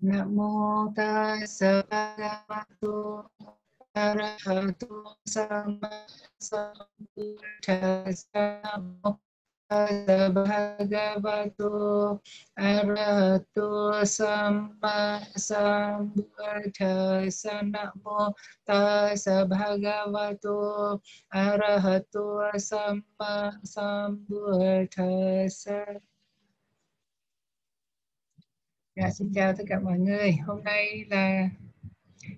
Nam mô tassa bhagavato arahato sama sambuddhassa Namo tassa bhagavato arahato sama sambuddhassa Namo tassa bhagavato arahato sama sambuddhassa Dạ, xin chào tất cả mọi người. Hôm nay là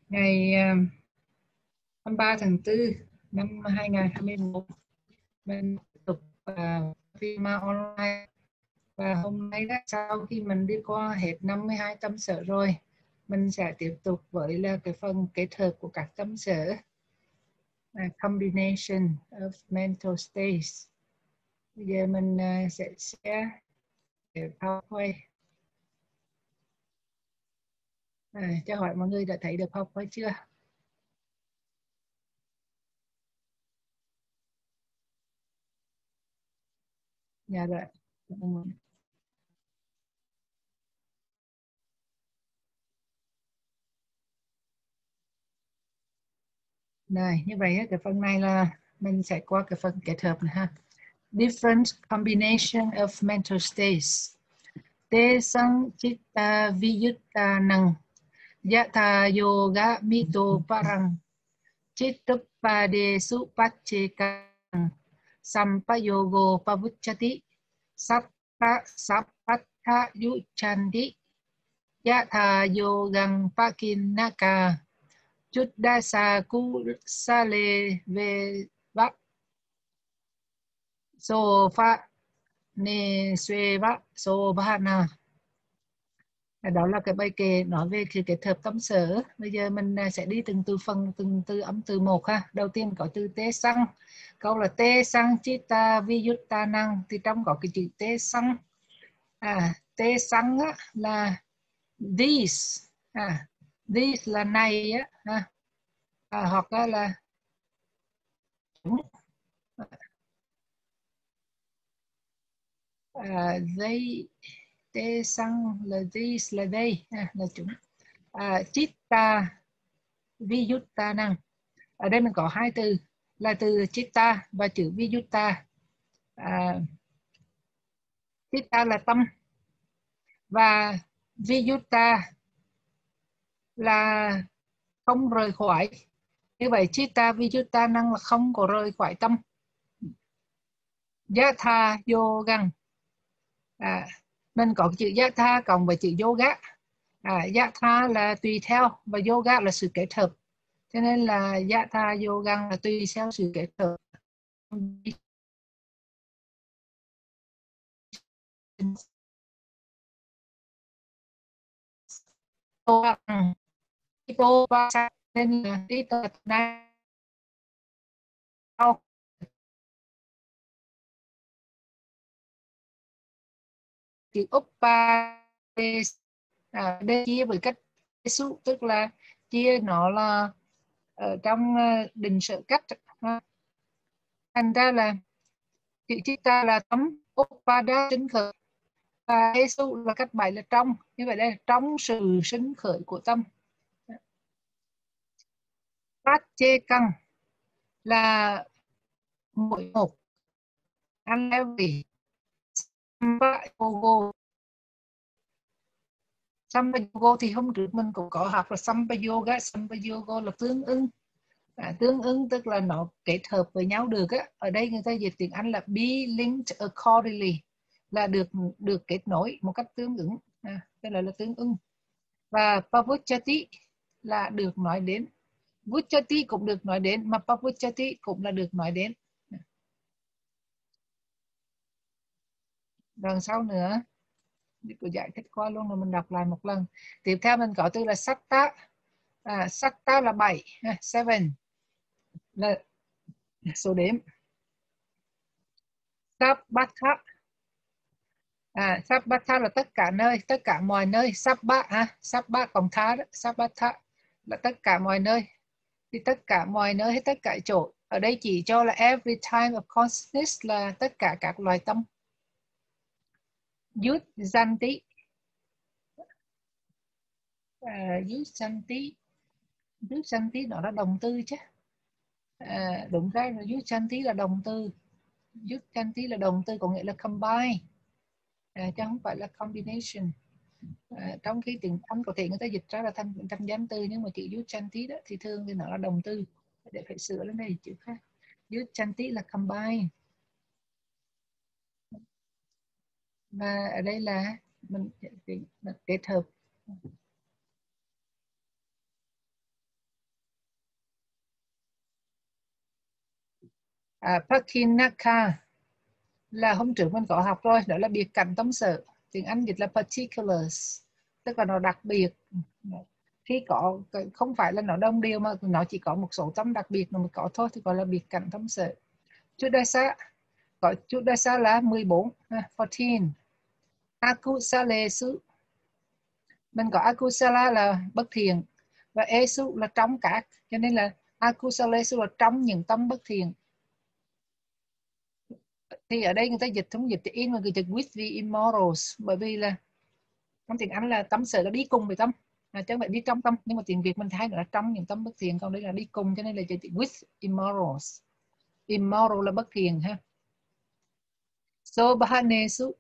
ngày ờ, 23 tháng 4 năm 2021. Mình tiếp tục uh, phim online. Và hôm nay đó, sau khi mình đi qua hết 52 tâm sở rồi, mình sẽ tiếp tục với là cái phần kết hợp của các tâm sở. Uh, combination of mental states. Bây giờ mình uh, sẽ share PowerPoint À, cho hỏi mọi người đã thấy được học hay chưa? Dạ rồi. Rồi, như vậy cái phần này là mình sẽ qua cái phần kết hợp này ha. Different combination of mental states. Te sang chitta viyutta năng yata yoga mito parang Chittuppadesu paccekang Sampayogo pavuchati. Satta sapatta yuchanti yata yogang pakinaka Chuddasa kusale ve vak So fa ne suy vak so bhana đó là cái bài kệ nói về cái kết hợp tâm sở. Bây giờ mình à, sẽ đi từng từ phần từng từ âm từ một ha. Đầu tiên có từ tê xăng câu là tê xăng chita ta năng. Thì trong có cái chữ tê xăng à tê xăng á, là this. À this là này á ha. À, hoặc là à, they tê sang là this là đây à, là chúng à, chitta viyutta năng. Ở đây mình có hai từ là từ chitta và chữ viyutta à, chitta là tâm và viyutta là không rời khỏi. Như vậy chitta viyutta năng là không có rời khỏi tâm. Yatha yogang à, mình có chữ yatha cộng với chữ yoga à, tha là tùy theo và yoga là sự kết hợp cho nên là yatha yoga là tùy theo sự kết hợp nên là đi tập này chữ uppa à, đây chia với cách số tức là chia nó là ở trong ờ, định sở cách. Thành ra là chữ ta là tấm uppada sinh khởi. Và su là cách bài là trong. Như vậy đây là trong sự sinh khởi của tâm. Phát chê căng là mỗi một. Anh em vì every Samba Yoga thì hôm trước mình cũng có học là Samba Yoga Samba Yoga là tương ứng à, tương ứng tức là nó kết hợp với nhau được á. Ở đây người ta dịch tiếng Anh là be linked accordingly là được được kết nối một cách tương ứng. À, đây là là tương ứng và Pavuchati là được nói đến. Vuchati cũng được nói đến mà Pavuchati cũng là được nói đến. Lần sau nữa cô giải thích qua luôn rồi mình đọc lại một lần. Tiếp theo mình có từ là satta à, satta là 7 seven là số đếm. Sabbatha. À, sabbatha là tất cả nơi tất cả mọi nơi. Sabbat ha bát cộng tha đó sabbatha là tất cả mọi nơi. Thì tất cả mọi nơi hay tất cả chỗ. Ở đây chỉ cho là every time of consciousness là tất cả các loài tâm. Yut Zanti à, dưới sanh tí dưới tí nó là đồng tư chứ. À, đúng ra là dưới sanh tí là đồng tư. Dưới sanh tí là đồng tư có nghĩa là combine. À, chứ không phải là combination. À, trong khi tiếng Anh có thể người ta dịch ra là thành thành danh từ nhưng mà chữ dưới sanh tí đó thì thường thì nó là đồng tư. Để phải sửa lên đây chữ khác. Dưới sanh tí là combine. Và ở đây là mình kết hợp. À, Pakinaka là hôm trước mình có học rồi đó là biệt cảnh tâm sự. Tiếng Anh dịch là particulars tức là nó đặc biệt. Khi có không phải là nó đông điều mà nó chỉ có một số tâm đặc biệt mà mình có thôi thì gọi là biệt cảnh tâm sự. Chút gọi có chút đa sa là 14 14 akusale su mình có akusala là bất thiện và esu là trong cả cho nên là akusale su là trong những tâm bất thiện. Thì ở đây người ta dịch thống dịch thì in mà người dịch with the immorals bởi vì là trong tiếng Anh là tâm sự là đi cùng với tâm. À, chứ không phải đi trong tâm nhưng mà tiếng Việt mình thấy là trong những tâm bất thiện còn đây là đi cùng cho nên là dịch with immorals immoral là bất thiện ha so bahanesu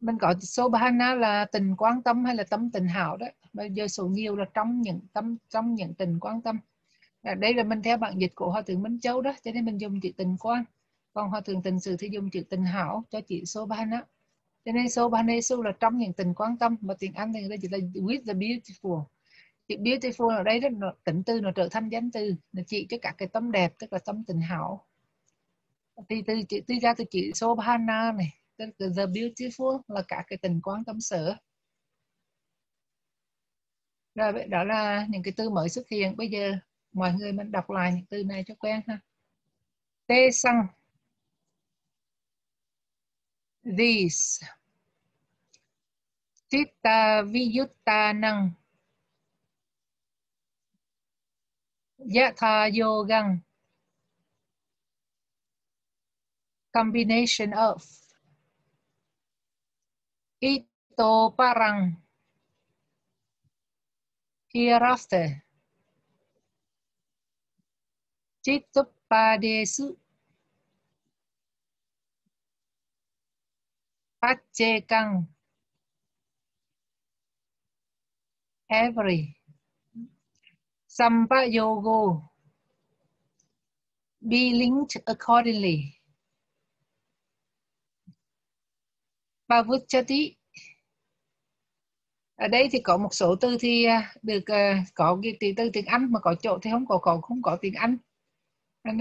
mình có số bahana là tình quan tâm hay là tâm tình hảo đó? Bây giờ số nhiều là trong những tâm trong những tình quan tâm. À, đây là mình theo bản dịch của hòa thượng Minh Châu đó cho nên mình dùng chữ tình quan. Còn hòa thượng tình sự thì dùng chữ tình hảo cho chữ số bahana cho nên số là trong những tình quan tâm. Mà tiếng Anh thì người ta chỉ là with the beautiful. Chữ beautiful ở đây đó tỉnh từ nó trở thành danh từ. Là chỉ cho các cái tâm đẹp tức là tâm tình hảo thì từ chữ từ ra từ chữ Sobhana này, tức là the beautiful là cả cái tình quán tâm sở rồi đó là những cái từ mới xuất hiện. Bây giờ mọi người mình đọc lại những từ này cho quen ha. Tê xăng these. Chitta Viyuttanang Yatha Yogang. Combination of Ito parang hereafter. Chittupadesu Pachekang every Sampayogo be linked accordingly. Pavuchati. Ở đây thì có một số từ thì à, được à, có cái từ tiếng Anh mà có chỗ thì không có có, không có tiếng Anh. Nên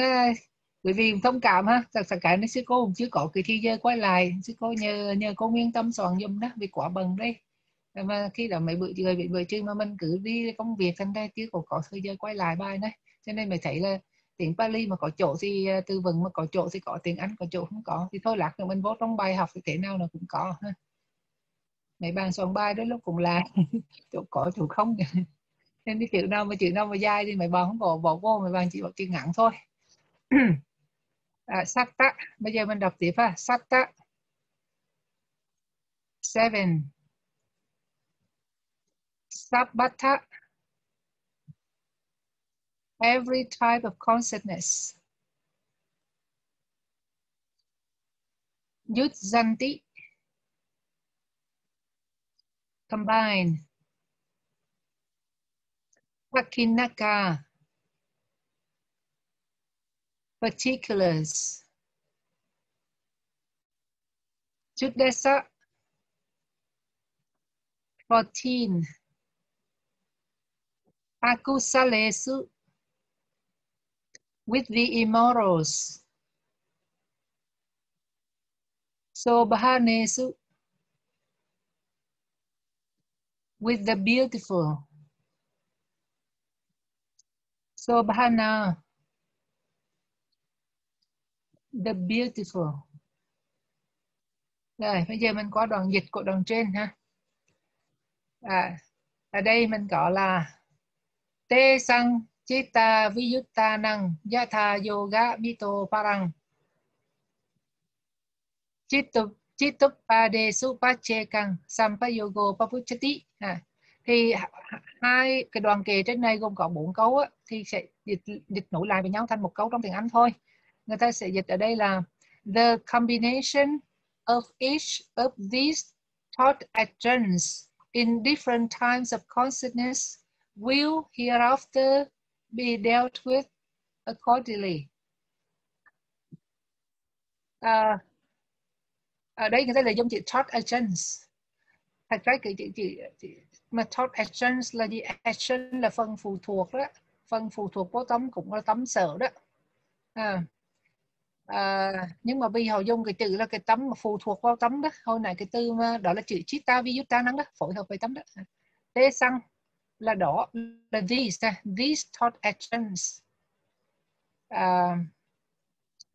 quý vị thông cảm ha, thật sự cái này sư cô cũng chưa có cái thi giờ quay lại. Sư cô nhờ nhờ cô nguyên tâm soạn dùm đó, vì quá bận đây. Mà khi đó mấy bữa người bị bữa trưa mà mình cứ đi công việc thành ra chứ có có thời giờ quay lại bài này. Cho nên mình thấy là tiếng Pali mà có chỗ thì ờ, tư vấn mà có chỗ thì có tiếng Anh có chỗ không có thì thôi lạc rồi mình vô trong bài học thì thế nào nó cũng có ha. Mấy bạn soạn bài đó lúc cũng là chỗ có chỗ không. Nên cái chữ nào mà chữ nào mà dài thì mấy bạn không có bỏ vô mấy bạn chỉ bỏ chữ ngắn thôi. À, satta. Bây giờ mình đọc tiếp ha. Satta. Seven. Sabbata every type of consciousness. Yudzanti, combine. Pakinaka, particulars. Judesa, 14. Akusalesu, with the immortals. So Bahanesu with the beautiful. So Bahana the beautiful. Rồi, bây giờ mình có đoạn dịch của đoạn trên ha. À, ở đây mình có là tê sang Chitta Viyuttanang Yatha Yoga Mito Parang. Chittup Chittup Pade Supachekang Sampayogo Papuchati. À, thì hai cái đoàn kề trên này gồm có bốn câu á, thì sẽ dịch dịch nối lại với nhau thành một câu trong tiếng Anh thôi. Người ta sẽ dịch ở đây là the combination of each of these thought actions in different times of consciousness will hereafter be dealt with accordingly. À, ở đây người ta là dùng chữ thought actions. Thật ra cái chữ, chữ, chữ mà thought actions là gì? Action là phần phụ thuộc đó. Phần phụ thuộc của tấm cũng là tấm sở đó. À, à, nhưng mà vì họ dùng cái chữ là cái tấm mà phụ thuộc vào tấm đó hồi nãy cái từ mà đó là chữ chita viyutta năng đó phối hợp với tấm đó tê xăng là đó là these these thought actions. À,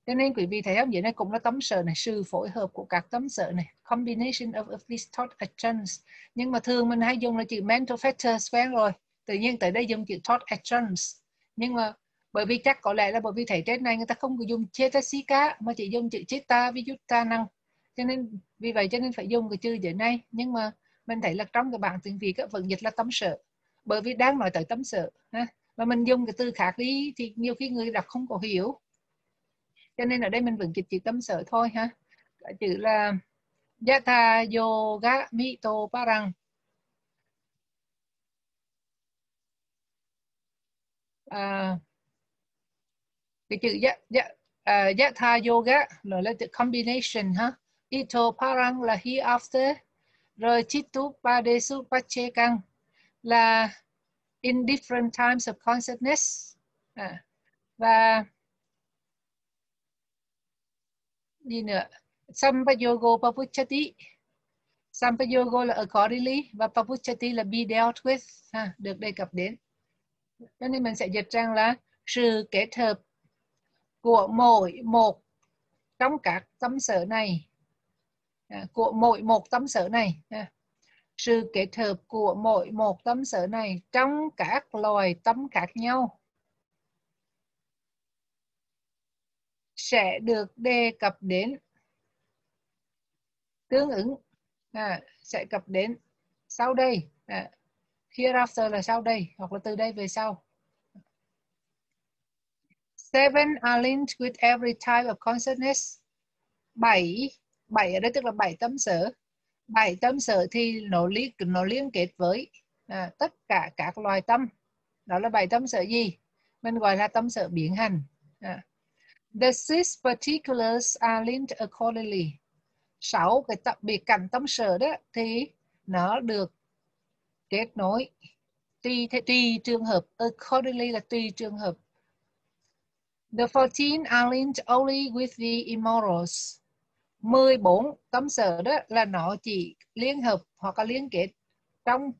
cho nên quý vị thấy không? Vậy này cũng là tấm sở này sự phối hợp của các tấm sở này combination of, of these thought actions. Nhưng mà thường mình hay dùng là chữ mental factors quen rồi. Tự nhiên tới đây dùng chữ thought actions. Nhưng mà bởi vì chắc có lẽ là bởi vì thấy trên này người ta không có dùng chetasika mà chỉ dùng chữ chitta viyutta năng. Cho nên vì vậy cho nên phải dùng cái chữ dưới này. Nhưng mà mình thấy là trong cái bảng tiếng việt vẫn dịch là tấm sở bởi vì đang nói tới tâm sự ha? Mà mình dùng cái từ khác đi thì nhiều khi người đọc không có hiểu. Cho nên ở đây mình vẫn dịch chữ tâm sở thôi ha? Cái chữ là yatha yoga mito parang. À, cái chữ dạ uh, yatha yoga là là chữ combination ha? Ito parang là hereafter rồi chitu padesu pachekang là in different times of consciousness. À, và gì nữa? Sampayogo papuchati. Sampayogo là accordingly và papuchati là be dealt with. Ha, được đề cập đến. Cho nên mình sẽ dịch rằng là sự kết hợp của mỗi một trong các tâm sở này. À, của mỗi một tâm sở này. À, sự kết hợp của mỗi một tâm sở này trong các loài tâm khác nhau sẽ được đề cập đến. Tương ứng à, sẽ cập đến sau đây. À, hereafter là sau đây hoặc là từ đây về sau. Seven are linked with every type of consciousness. Bảy bảy ở đây tức là bảy tâm sở bảy tâm sở thì nó liên nó liên kết với à, tất cả các loài tâm. Đó là bảy tâm sở gì? Mình gọi là tâm sở biến hành. À. the six particulars are linked accordingly. Sáu cái tập biệt cảnh tâm sở đó thì nó được kết nối tùy tùy trường hợp accordingly là tùy trường hợp. The 14 are linked only with the immortals. 14 công sở đó là nó chỉ liên hợp hoặc là liên kết trong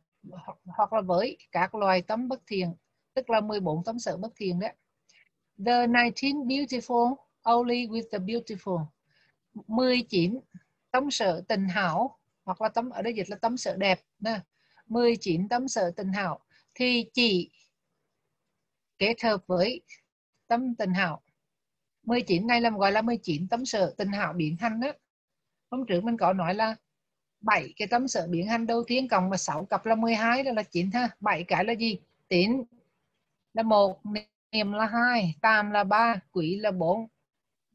hoặc là với các loài tâm bất thiện, tức là 14 tâm sở bất thiện đó. The 19 beautiful, only with the beautiful. 19 tâm sở tình hảo, hoặc là tâm, ở đây dịch là tâm sở đẹp nè. 19 tâm sở tình hảo thì chỉ kết hợp với tâm tình hảo. 19 này làm gọi là 19 tấm sở tình hảo biến hành đó hôm trước mình có nói là bảy cái tấm sở biến hành đầu tiên cộng mà 6 cặp là 12 đó là 9 ha. Bảy cái là gì? Tín là một niệm là hai tam là ba quỷ là bốn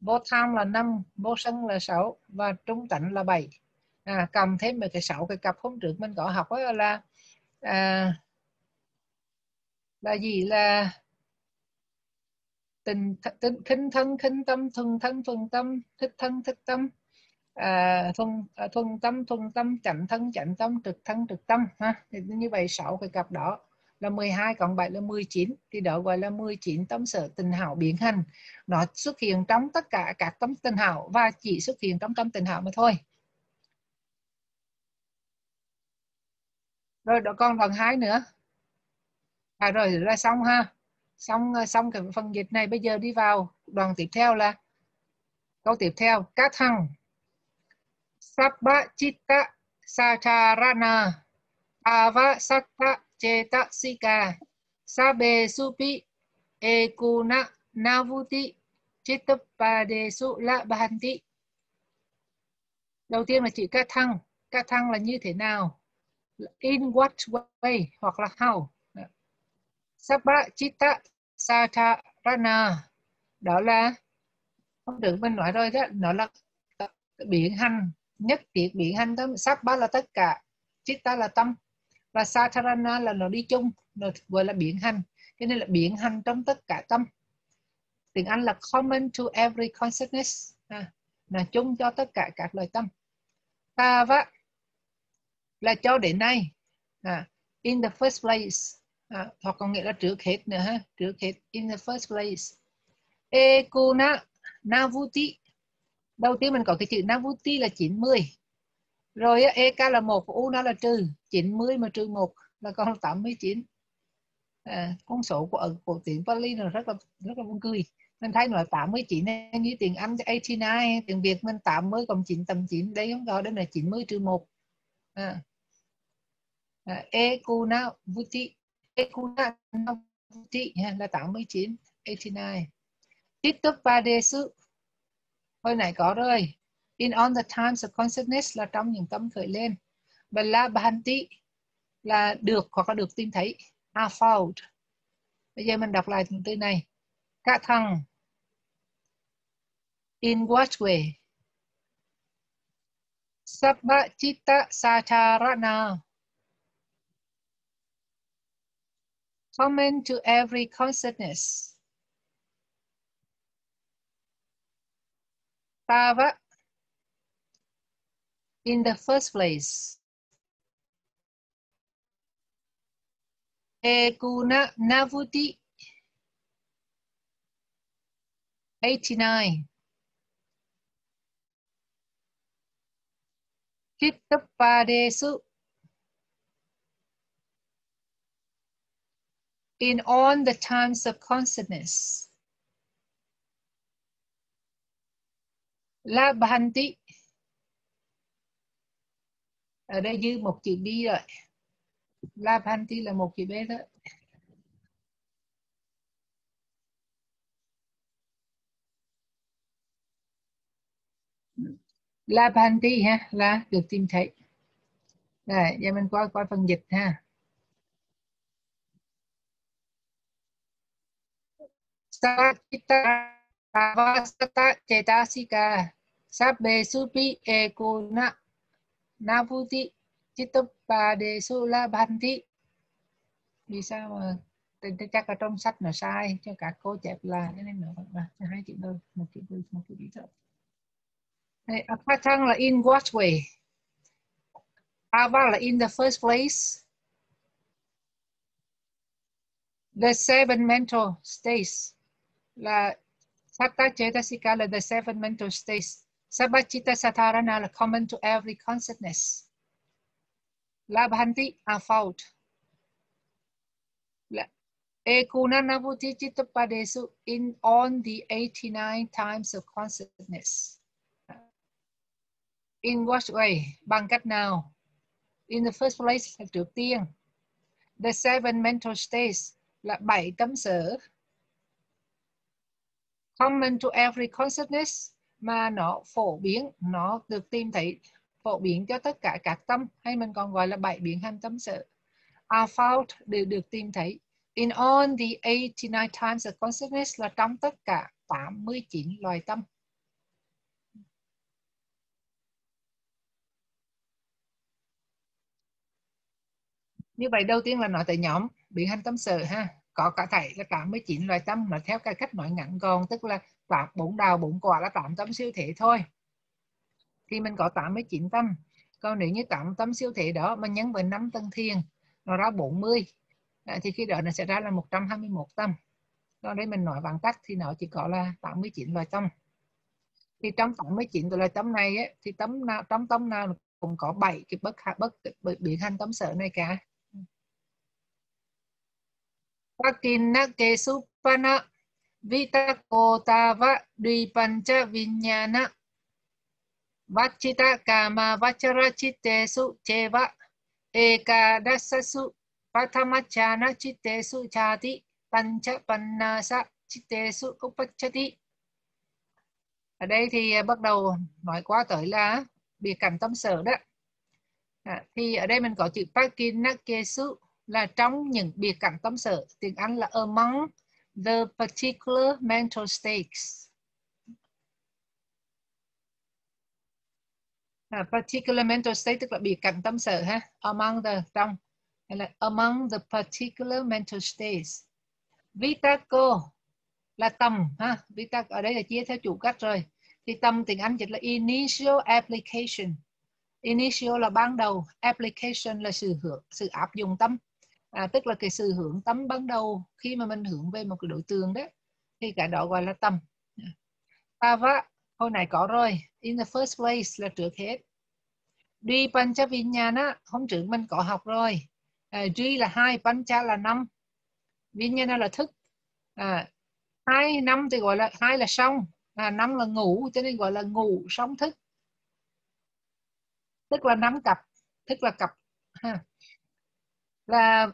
vô tham là năm vô sân là sáu và trung tịnh là bảy. À, cầm thêm một cái sáu cái cặp hôm trước mình có học đó là à, là gì? Là tình tình khinh thân khinh tâm thuần thân thuần tâm thích thân thích tâm. À, thuần à, thuần tâm thuần tâm chạnh thân chạnh tâm trực thân trực tâm ha. Thì như vậy sáu cái cặp đó là 12 cộng 7 là 19 thì đó gọi là 19 tâm sở tình hảo biến hành. Nó xuất hiện trong tất cả các tâm tình hảo và chỉ xuất hiện trong tâm tình hảo mà thôi. Rồi đó còn phần hai nữa. À rồi là xong ha xong ờ, xong cái phần dịch này, bây giờ đi vào đoạn tiếp theo là câu tiếp theo các thằng sabba chitta sacharana ava satta chetasika sabe supi ekuna navuti chittapadesu la đầu tiên là chữ các thăng. Các thăng là như thế nào? In what way hoặc là how? Sabha Chitta Satarana. Đó là không được mình nói rồi đó. Nó là biển hành nhất tiệt biển hành tâm. Bá là tất cả. Chitta là tâm. Và Satarana là nó đi chung nó gọi là biển hành. Cho nên là biển hành trong tất cả tâm. Tiếng Anh là common to every consciousness. À, là chung cho tất cả các loài tâm. Tava là cho đến nay. À, in the first place à, hoặc có nghĩa là trước hết nữa ha. Trước hết in the first place. Ekuna navuti. Đầu tiên mình có cái chữ navuti là 90 rồi ek là một u nó là trừ. 90 mà trừ một là con 89 à, con số của ở của tiếng Pali là rất là rất là buồn cười. Mình thấy nói 89 như tiếng Anh 89 tiếng Việt mình 80 cộng 9 tầm 9 đây không có đây là 90 trừ 1 à. à, ekuna vuti ekuna cũng là 89 89 tiếp tục ba đề sự hồi nãy có rồi. In on the times of consciousness là trong những tâm khởi lên. Và la bhanti là được hoặc là được tìm thấy, are found. Bây giờ mình đọc lại từ từ này. Các thằng. In what way? Sabba chitta satarana. Common to every consciousness Tava in the first place. Ekuna Navuti 89. Chittapadesu in all the times of consciousness. La Bhanti ở đây dư một chữ bi rồi La Bhanti là một chữ B thôi. La Bhanti ha là được tìm thấy rồi giờ mình qua qua phần dịch ha Sakita Avasata cetasika Sabbe Supi Ekuna Navuti Chittapadesu Labhanti vì sao mà chắc là trong sách là sai cho cả cô chép là cho nên nữa mà hai chữ đâu một chữ đâu một chữ đi thôi Đây, Apatang là in what way? Ava là in the first place. The seven mental states. Là Satta Cetasika là the seven mental states Sabachita Satarana là common to every consciousness. Labhanti are found. Ekuna Navuti Chittapadesu in on the 89 times of consciousness. In what way? Bằng cách nào? In the first place trước tiên. The seven mental states là bảy tấm sở. Common to every consciousness mà nó phổ biến, nó được tìm thấy phổ biến cho tất cả các tâm, hay mình còn gọi là bảy biến hành tâm sở. Are found đều được tìm thấy. In all the 89 times of consciousness là trong tất cả 89 loài tâm. Như vậy đầu tiên là nói tới nhóm biến hành tâm sở ha có cả thầy là 89 loài tâm mà theo cái cách nói ngắn gọn tức là tám bốn đào bốn quả là tám tâm siêu thể thôi. Thì mình có 89 tâm. Còn nếu như tám tâm siêu thể đó mà nhân với năm tân thiền nó ra 40 à, thì khi đó nó sẽ ra là 121 tâm. Còn đây mình nói bằng cách thì nó chỉ có là 89 loài tâm. Thì trong 89 loài tâm này ấy, thì tâm nào trong tâm nào cũng có 7 cái bất bất biến hành tâm sở này cả. Pakinna Kesupana Vitakotava Dvipancha Vinyana Vachita Kama Vachara Chittesu Cheva. Ekadasasu Pathamachana Chittesu Chati. Pancha Pannasa Chittesu Upachati. Ở đây thì à, bắt đầu nói qua tới là biệt cảnh tâm sở đó. à, thì ở đây mình có chữ pakinakesu là trong những biệt cảnh tâm sở tiếng Anh là among the particular mental states. À, particular mental state tức là biệt cảnh tâm sở ha. Among the trong. Hay là among the particular mental states. Vitaco là tầm ha. Vitaco ở đây là chia theo chủ cách rồi. Thì tầm tiếng Anh dịch là initial application. Initial là ban đầu application là sự hưởng sự áp dụng tâm à, tức là cái sự hướng tâm ban đầu khi mà mình hướng về một cái đối tượng đấy thì cái đó gọi là tâm. À, Tava hồi nãy có rồi in the first place là trước hết. Duy pancha vinyana hôm trước mình có học rồi. À, Duy là hai Pancha là năm. Vinyana là thức. À, hai năm thì gọi là hai là xong. À, năm là ngủ cho nên gọi là ngủ sống thức. Tức là năm cặp thức là cặp ha là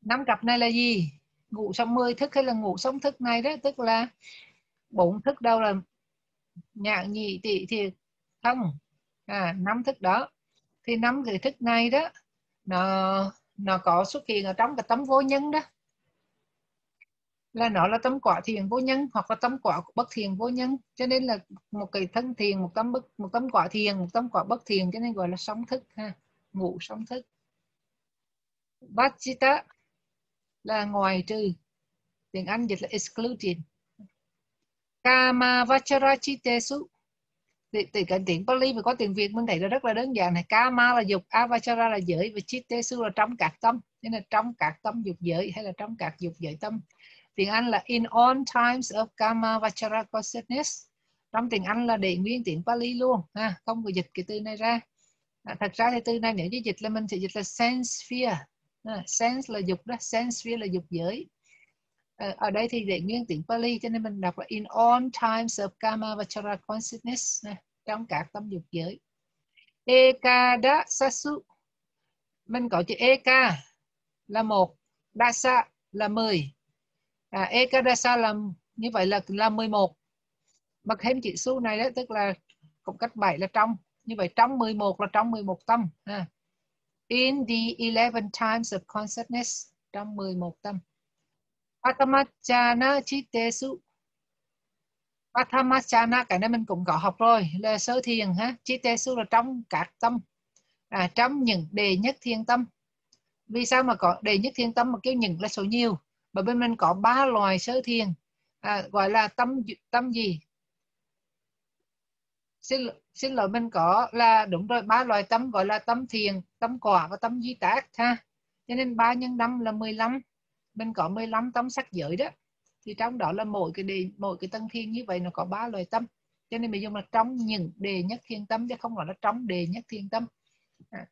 năm cặp này là gì? Ngủ xong mười thức hay là ngủ xong thức này đó? Tức là bốn thức đâu là nhạc nhị tỷ thì không. À năm thức đó. Thì năm cái thức này đó, nó nó có xuất hiện ở trong cái tấm vô nhân đó. Là nó là tâm quả thiền vô nhân hoặc là tâm quả bất thiền vô nhân. Cho nên là một cái thân thiền một tâm bất, một tâm quả thiền một tâm quả bất thiền cho nên gọi là sống thức ha. Ngủ sống thức. Vachita là ngoài trừ. Tiếng Anh dịch là excluded Kama Vachara Chitesu thì, thì cái tiếng Pali mà có tiếng Việt mình thấy là rất là đơn giản này. Kama là dục Avachara là giới và Chitesu là trong các tâm. Nên là trong các tâm dục giới hay là trong các dục giới tâm. Tiếng Anh là in all times of Kama Vachara consciousness trong tiếng Anh là để nguyên tiếng Pali luôn ha không có dịch cái từ này ra. À, thật ra thì từ này nếu như dịch là mình sẽ dịch là sense fear à, sense là dục đó sense là dục giới. À, ở đây thì để nguyên tiếng Pali cho nên mình đọc là in all times of Kama Vachara consciousness à, trong các tâm dục giới. Ekada Sasu. Mình có chữ Eka là một Dasa là 10 à, Ekadasa là như vậy là là 11 mà thêm chữ số này đó tức là cộng cách 7 là trong. Như vậy trong 11 là trong 11 tâm ha in the 11 times of consciousness trong 11 tâm. Patamachana Chitesu Patamachana cái này mình cũng có học rồi là sơ thiền ha. Chitesu là trong các tâm. À, trong những đề nhất thiên tâm. Vì sao mà có đề nhất thiên tâm mà kêu những là số nhiều? Bởi bên mình có ba loài sơ thiền. À, gọi là tâm tâm gì? Xin xin lỗi mình có là đúng rồi ba loại tâm gọi là tâm thiền tâm quả và tâm di tác ha. Cho nên ba nhân năm là 15 mình có 15 tâm sắc giới đó. Thì trong đó là mỗi cái đề mỗi cái tân thiên như vậy nó có ba loại tâm. Cho nên mình dùng là trong những đề nhất thiên tâm chứ không gọi là trong đề nhất thiên tâm. À,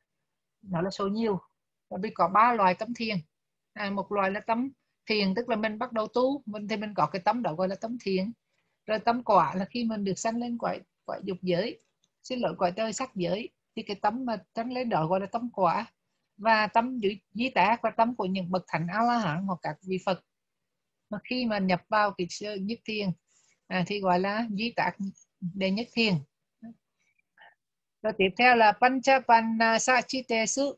nó là số nhiều. Và vì có ba loại tâm thiền. À, một loại là tâm thiền tức là mình bắt đầu tu. Mình thì mình có cái tâm đó gọi là tâm thiền. Rồi tâm quả là khi mình được sanh lên quả quả dục giới. Xin lỗi quả tơi sắc giới. Thì cái tấm mà tấm lấy đó gọi là tấm quả. Và tâm di tác và tấm của những bậc thánh a la hán hoặc các vị phật. Mà khi mà nhập vào cái nhất thiền à, thì gọi là di tác đệ nhất thiền. Rồi tiếp theo là pancha panna sa chitesu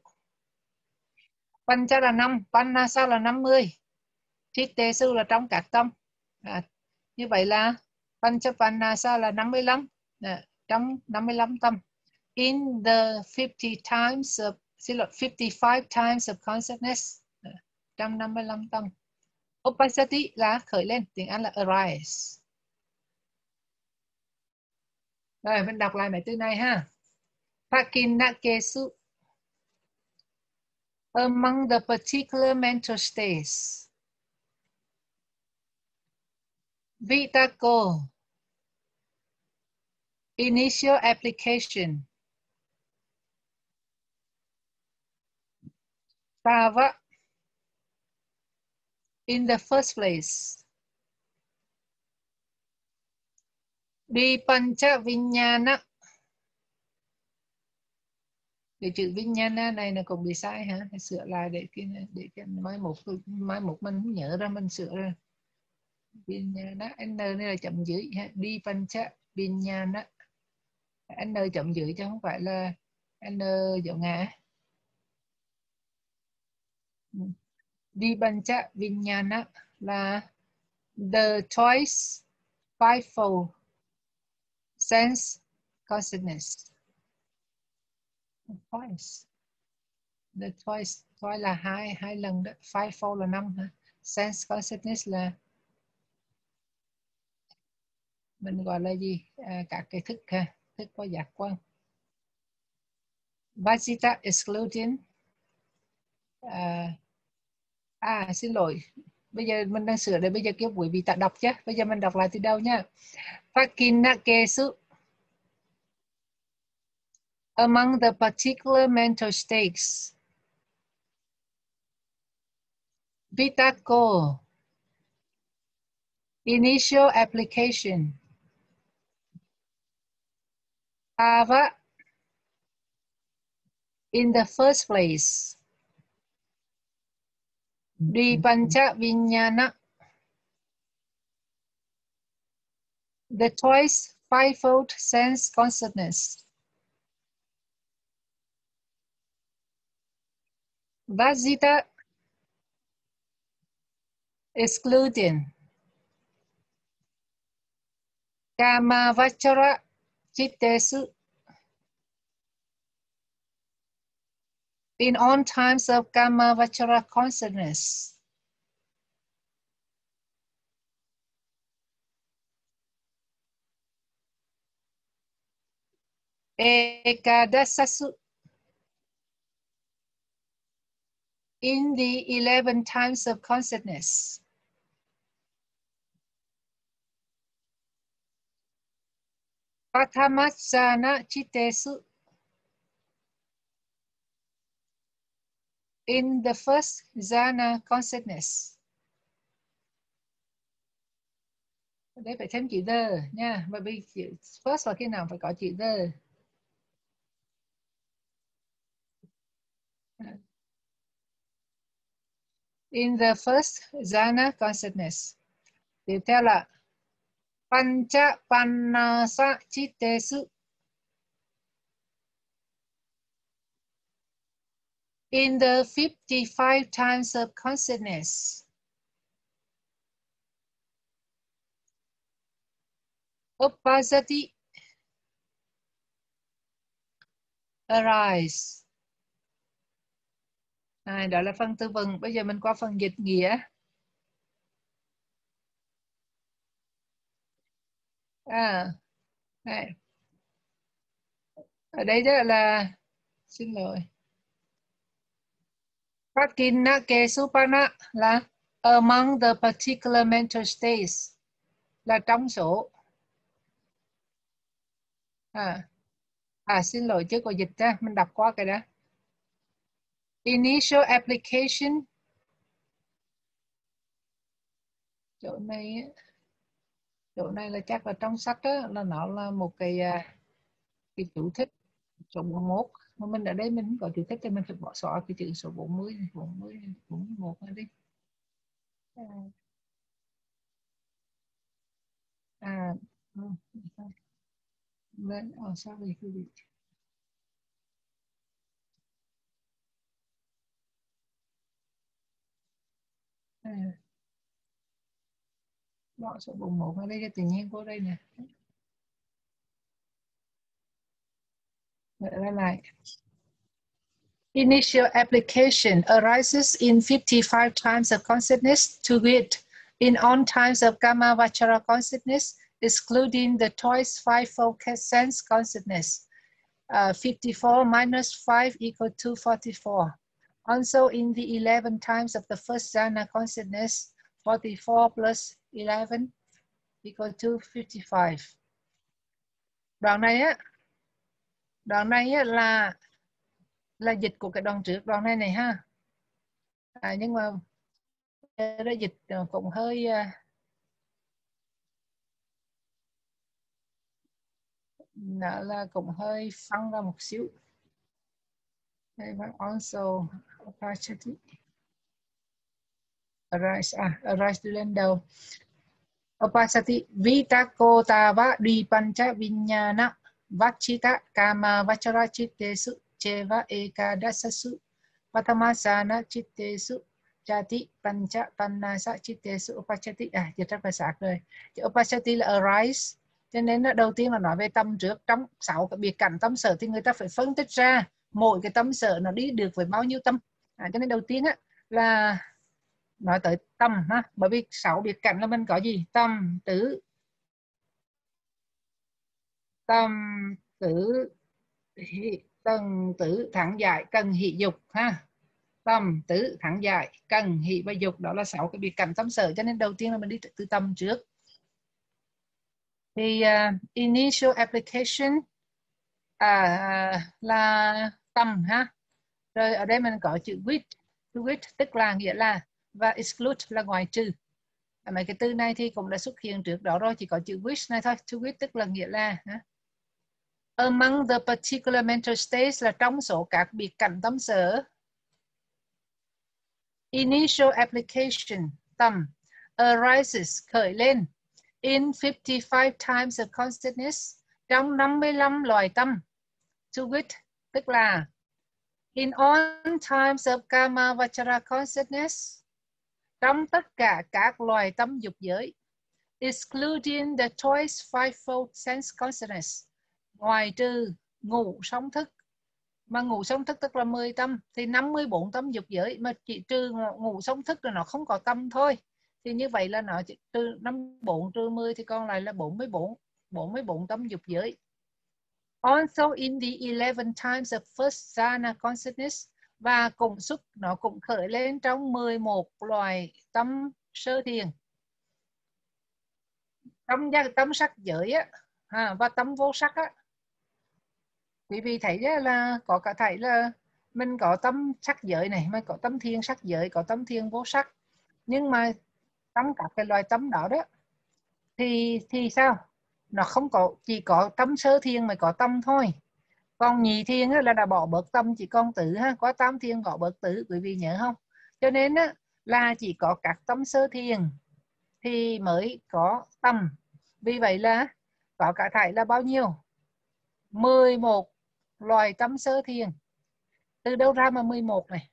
pancha là năm panna sa là 50 Chittesu là trong các tâm. À, như vậy là Panchapanasa là 55. Trong 55 tâm. In the 50 times of, xin lỗi, 55 times of consciousness. Trong 55 tâm. opacity là khởi lên, tiếng Anh là arise. Rồi, mình đọc lại mấy từ này ha. Pakinakesu among the particular mental states vitako Initial application. Tava. In the first place. Vipancha Vinyana. Cái chữ Vinyana này là cũng bị sai hả? Phải sửa lại để để cái mai một mai một mình nhớ ra, mình sửa ra vinyana n này là chậm dưới đi pancha vinyana n chậm dữ chứ không phải là n dấu ngã Vipancha ừ. Vinyana là the twice fivefold sense consciousness. Twice. The twice, twice là hai, hai lần đó. Fivefold là năm ha. Sense consciousness là mình gọi là gì? À, các cái thức ha, thế có giác quan. Bajita excluding à, à xin lỗi. Bây giờ mình đang sửa để bây giờ kêu quý vị ta đọc chứ. Bây giờ mình đọc lại từ đâu nhá Pakinakesu among the particular mental states Bitako initial application. Ava in the first place Dipancha Vinyana. The twice fivefold sense consciousness. Vajita excluding. Kama Vachara Chittesu in all times of Kama Vachara consciousness. Ekadasasu in the 11 times of consciousness. Pathamachana Chitesu in the first jhana consciousness. Đấy phải thêm chữ the nha. Bởi vì chữ first là khi nào phải có chữ the. In the first jhana consciousness. Tiếp theo là pancha panasa chitesu in the 55 times of consciousness. Upasati arise. À, đó là phần tư vấn. Bây giờ mình qua phần dịch nghĩa. À, này. Ở đây rất là xin lỗi. Prakinake Supana là among the particular mental states là trong số à, à xin lỗi chứ có dịch ra mình đọc qua cái đó initial application chỗ này chỗ này là chắc là trong sách đó, là nó là một cái à, cái chủ thích chỗ 41 mà mình ở đây mình không có chữ thích thì mình phải bỏ xóa cái chữ số 40 này, 40 41 này đi. À, à lên oh, sorry quý vị. À, bỏ số 41 ở đây cho tự nhiên đây nè Initial application arises in 55 times of consciousness to wit, in all times of gamma Vachara consciousness, excluding the twice fivefold sense consciousness. Uh, 54 minus 5 equal to 44. Also in the 11 times of the first jhana consciousness, 44 plus 11 equal to 55. Đoạn này á, đoạn này là là dịch của cái đoạn trước đoạn này này ha à, nhưng mà nó dịch cũng hơi à, nó là cũng hơi phăng ra một xíu also opportunity arise à arise lên đầu. Opacity vitako tava di pancha vinyana vachita kama vachara chittesu cheva ekadasasu patamasana chittesu jati pancha pannasa chittesu upachati à dịch rất là sạc rồi Chữ upachati là arise. Cho nên nó đầu tiên là nói về tâm trước trong sáu cái biệt cảnh tâm sở thì người ta phải phân tích ra. Mỗi cái tâm sở nó đi được với bao nhiêu tâm. À, cho nên đầu tiên á là nói tới tâm ha bởi vì sáu biệt cảnh là mình có gì? Tâm tứ. Tâm tứ tầng tứ thẳng giải cần hỷ dục ha. Tâm tứ thẳng giải cần hỷ và dục. Đó là sáu cái biệt cảnh tâm sở cho nên đầu tiên là mình đi từ tâm trước. Thì uh, initial application uh, là tâm ha. Rồi ở đây mình có chữ with. To with tức là nghĩa là và exclude là ngoài trừ. À, Mấy cái từ này thì cũng đã xuất hiện trước đó rồi, chỉ có chữ which này thôi, to which tức là nghĩa là ha? among the particular mental states là trong số các biệt cảnh tâm sở. Initial application, tâm, arises, khởi lên. In 55 times of consciousness, trong 55 loài tâm, to which tức là, in all times of karma vachara consciousness trong tất cả các loài tâm dục giới, excluding the choice fivefold sense consciousness, ngoài trừ ngủ sống thức. Mà ngủ sống thức tức là 10 tâm, thì 54 tâm dục giới, mà chỉ trừ ngủ sống thức là nó không có tâm thôi. Thì như vậy là nó chỉ trừ 54 trừ 10 thì còn lại là 44 44 tâm dục giới. Also, in the 11 times of first jhana consciousness và cùng xuất nó cũng khởi lên trong 11 loài tâm sơ thiền. Tâm tâm sắc giới á à, và tâm vô sắc á. Quý vị thấy là có cả thấy là mình có tâm sắc giới này mình có tâm thiên sắc giới có tâm thiên vô sắc. Nhưng mà trong các cái loài tâm đó đó thì thì sao? Nó không có chỉ có tâm sơ thiên mà có tâm thôi còn nhị thiên là đã bỏ bớt tâm chỉ con tử ha có tam thiên bỏ bớt tử quý vị nhớ không? Cho nên á, là chỉ có các tâm sơ thiên thì mới có tâm. Vì vậy là có cả thảy là bao nhiêu? 11 loài tâm sơ thiền. Từ đâu ra mà 11 này?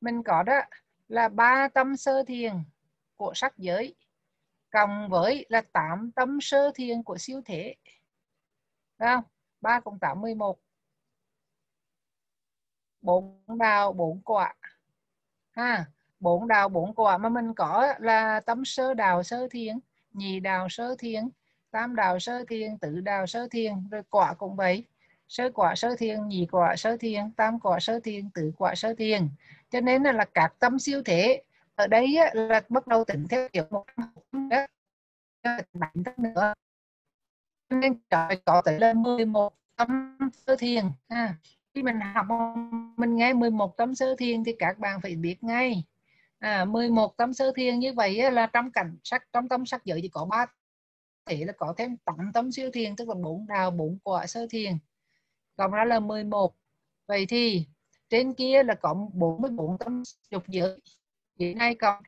Mình có đó là ba tâm sơ thiền của sắc giới cộng với là tám tâm sơ thiền của siêu thể Đấy không? 3 cộng 8 11 4 đào 4 quả. Ha 4 đào 4 quả mà mình có là tấm sơ đào sơ thiền nhị đào sơ thiền tam đào sơ thiền tứ đào sơ thiền rồi quả cũng vậy. Sơ quả sơ thiền nhị quả sơ thiền tam quả sơ thiền tứ quả sơ thiền. Cho nên là, là các tâm siêu thể ở đây là bắt đầu tính theo kiểu một bảy tâm nữa nên trời có thể lên 11 tấm sơ thiền ha. Khi mình học mình nghe 11 tấm sơ thiền thì các bạn phải biết ngay. À, 11 tấm sơ thiền như vậy là trong cảnh sắc trong tâm sắc giới thì có ba thể là có thêm 8 tấm siêu thiền tức là bốn đào bốn quả sơ thiền. Cộng ra là 11 vậy thì trên kia là có 44 tấm dục giới. Hiện nay còn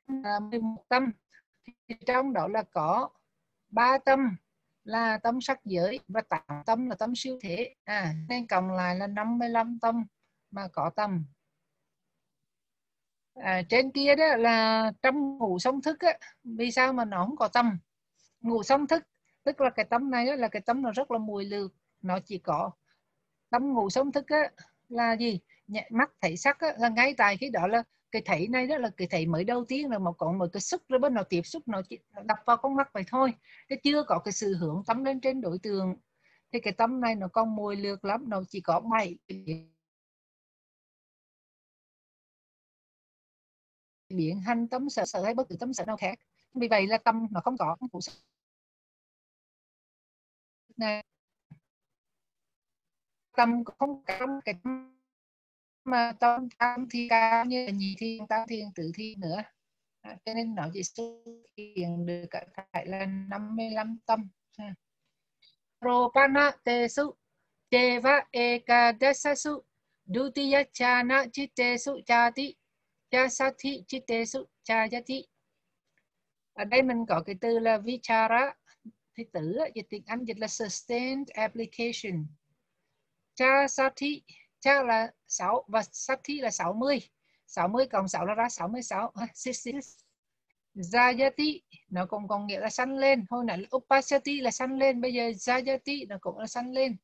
11 tâm thì trong đó là có 3 tâm là tâm sắc giới và tám tâm là tâm siêu thể à nên cộng lại là 55 tâm mà có tâm à, trên kia đó là trong ngủ sống thức á, vì sao mà nó không có tâm ngủ sống thức tức là cái tâm này đó, là cái tâm nó rất là mùi lược nó chỉ có tâm ngủ sống thức á, là gì? Nhẹ, mắt thấy sắc á, là ngay tại khi đó là cái thấy này đó là cái thấy mới đầu tiên là một còn một cái xúc rồi bắt đầu tiếp xúc, nó chỉ đập vào con mắt vậy thôi. Nó chưa có cái sự hướng tâm lên trên đối tượng, thì cái tâm này nó còn mùi lược lắm, nó chỉ có bảy biến hành tâm sợ sợ hay bất cứ tâm sợ nào khác. Vì vậy là tâm nó không có, không này, tâm không có cái mà tâm tam thi cao như là nhị thiên tam thiên tử thi nữa. À, cho nên nó chỉ xuất hiện được cả tại là 55 tâm Ropana tesu Deva ekadasasu Dutiya chana chitesu chati Chasati chitesu chayati Ở đây mình có cái từ là vichara thì tử dịch tiếng Anh dịch là sustained application. Cha cha là 6 và Sati là 60. 60 cộng 6 là ra 66. 66. Jayati nó cũng có nghĩa là sanh lên. Hồi nãy Upasati là sanh lên, bây giờ Jayati nó cũng là sanh lên.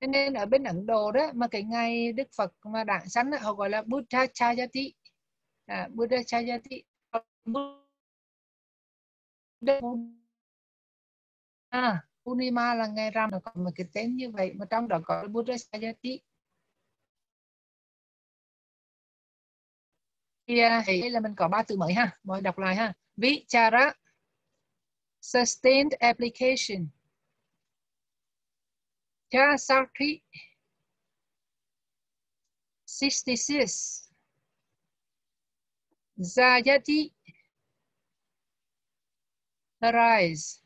Cho nên ở bên Ấn Độ đó mà cái ngày Đức Phật mà đản sanh họ gọi là Buddha Chayati. À, Buddha Chayati. Buddha à, Purnima là ngày rằm nó có một cái tên như vậy mà trong đó có Buddha Sayati À, thì đây là mình có ba từ mới ha. Mọi đọc lại ha. Vichara Sustained Application. Chasarthi Synthesis Zayati Arise.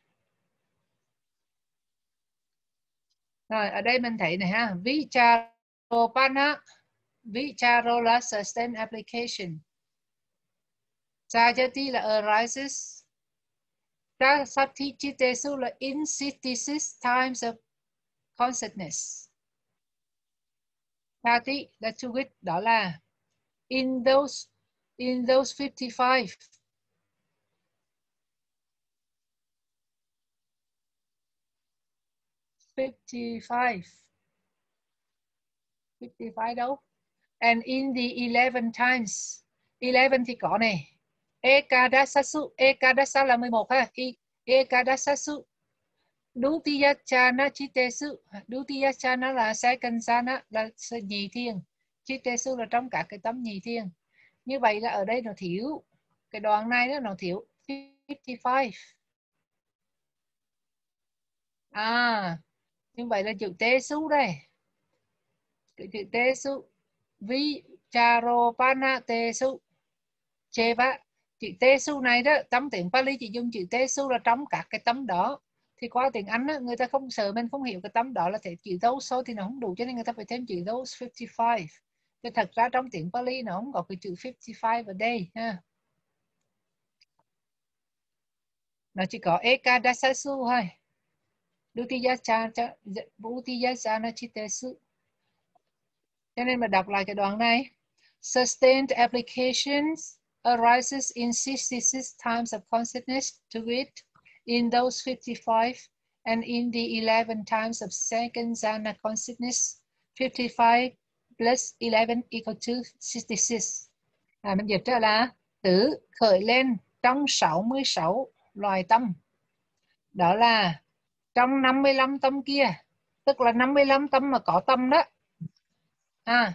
Rồi, ở đây mình thấy này ha, Vicharopana, Vicharo là sustain application. Sajati là arises. Prasati chitesu là insynthesis times of consciousness. Sati là to wit, đó là in those in those 55 55. 55 đâu? And in the 11 times. 11 thì có này. Ekadasasu. Ekadasa là 11 ha. Ekadasasu. Dutiyachana chitesu. Dutiyachana là second sana là nhị thiên. Chitesu là trong cả cái tấm nhị thiên. Như vậy là ở đây nó thiếu. Cái đoạn này nó thiếu 55. À, như vậy là chữ tê su đây cái chữ tê su vi charopana tê su cheva chữ tê su này đó tấm tiếng Pali chỉ dùng chữ tê su là trong các cái tấm đó thì qua tiếng Anh á, người ta không sợ mình không hiểu cái tấm đó là thể chữ dấu số thì nó không đủ cho nên người ta phải thêm chữ those 55 thì thật ra trong tiếng Pali nó không có cái chữ 55 ở đây ha nó chỉ có ekadasasu thôi Bhutiyasana Chitesu. Cho nên mà đọc lại cái đoạn này. Sustained applications arises in 66 times of consciousness to it in those 55 and in the 11 times of second jhana consciousness 55 plus 11 equal to 66. À, mình dịch ra là tử khởi lên trong 66 loài tâm. Đó là trong 55 tâm kia tức là 55 tâm mà có tâm đó à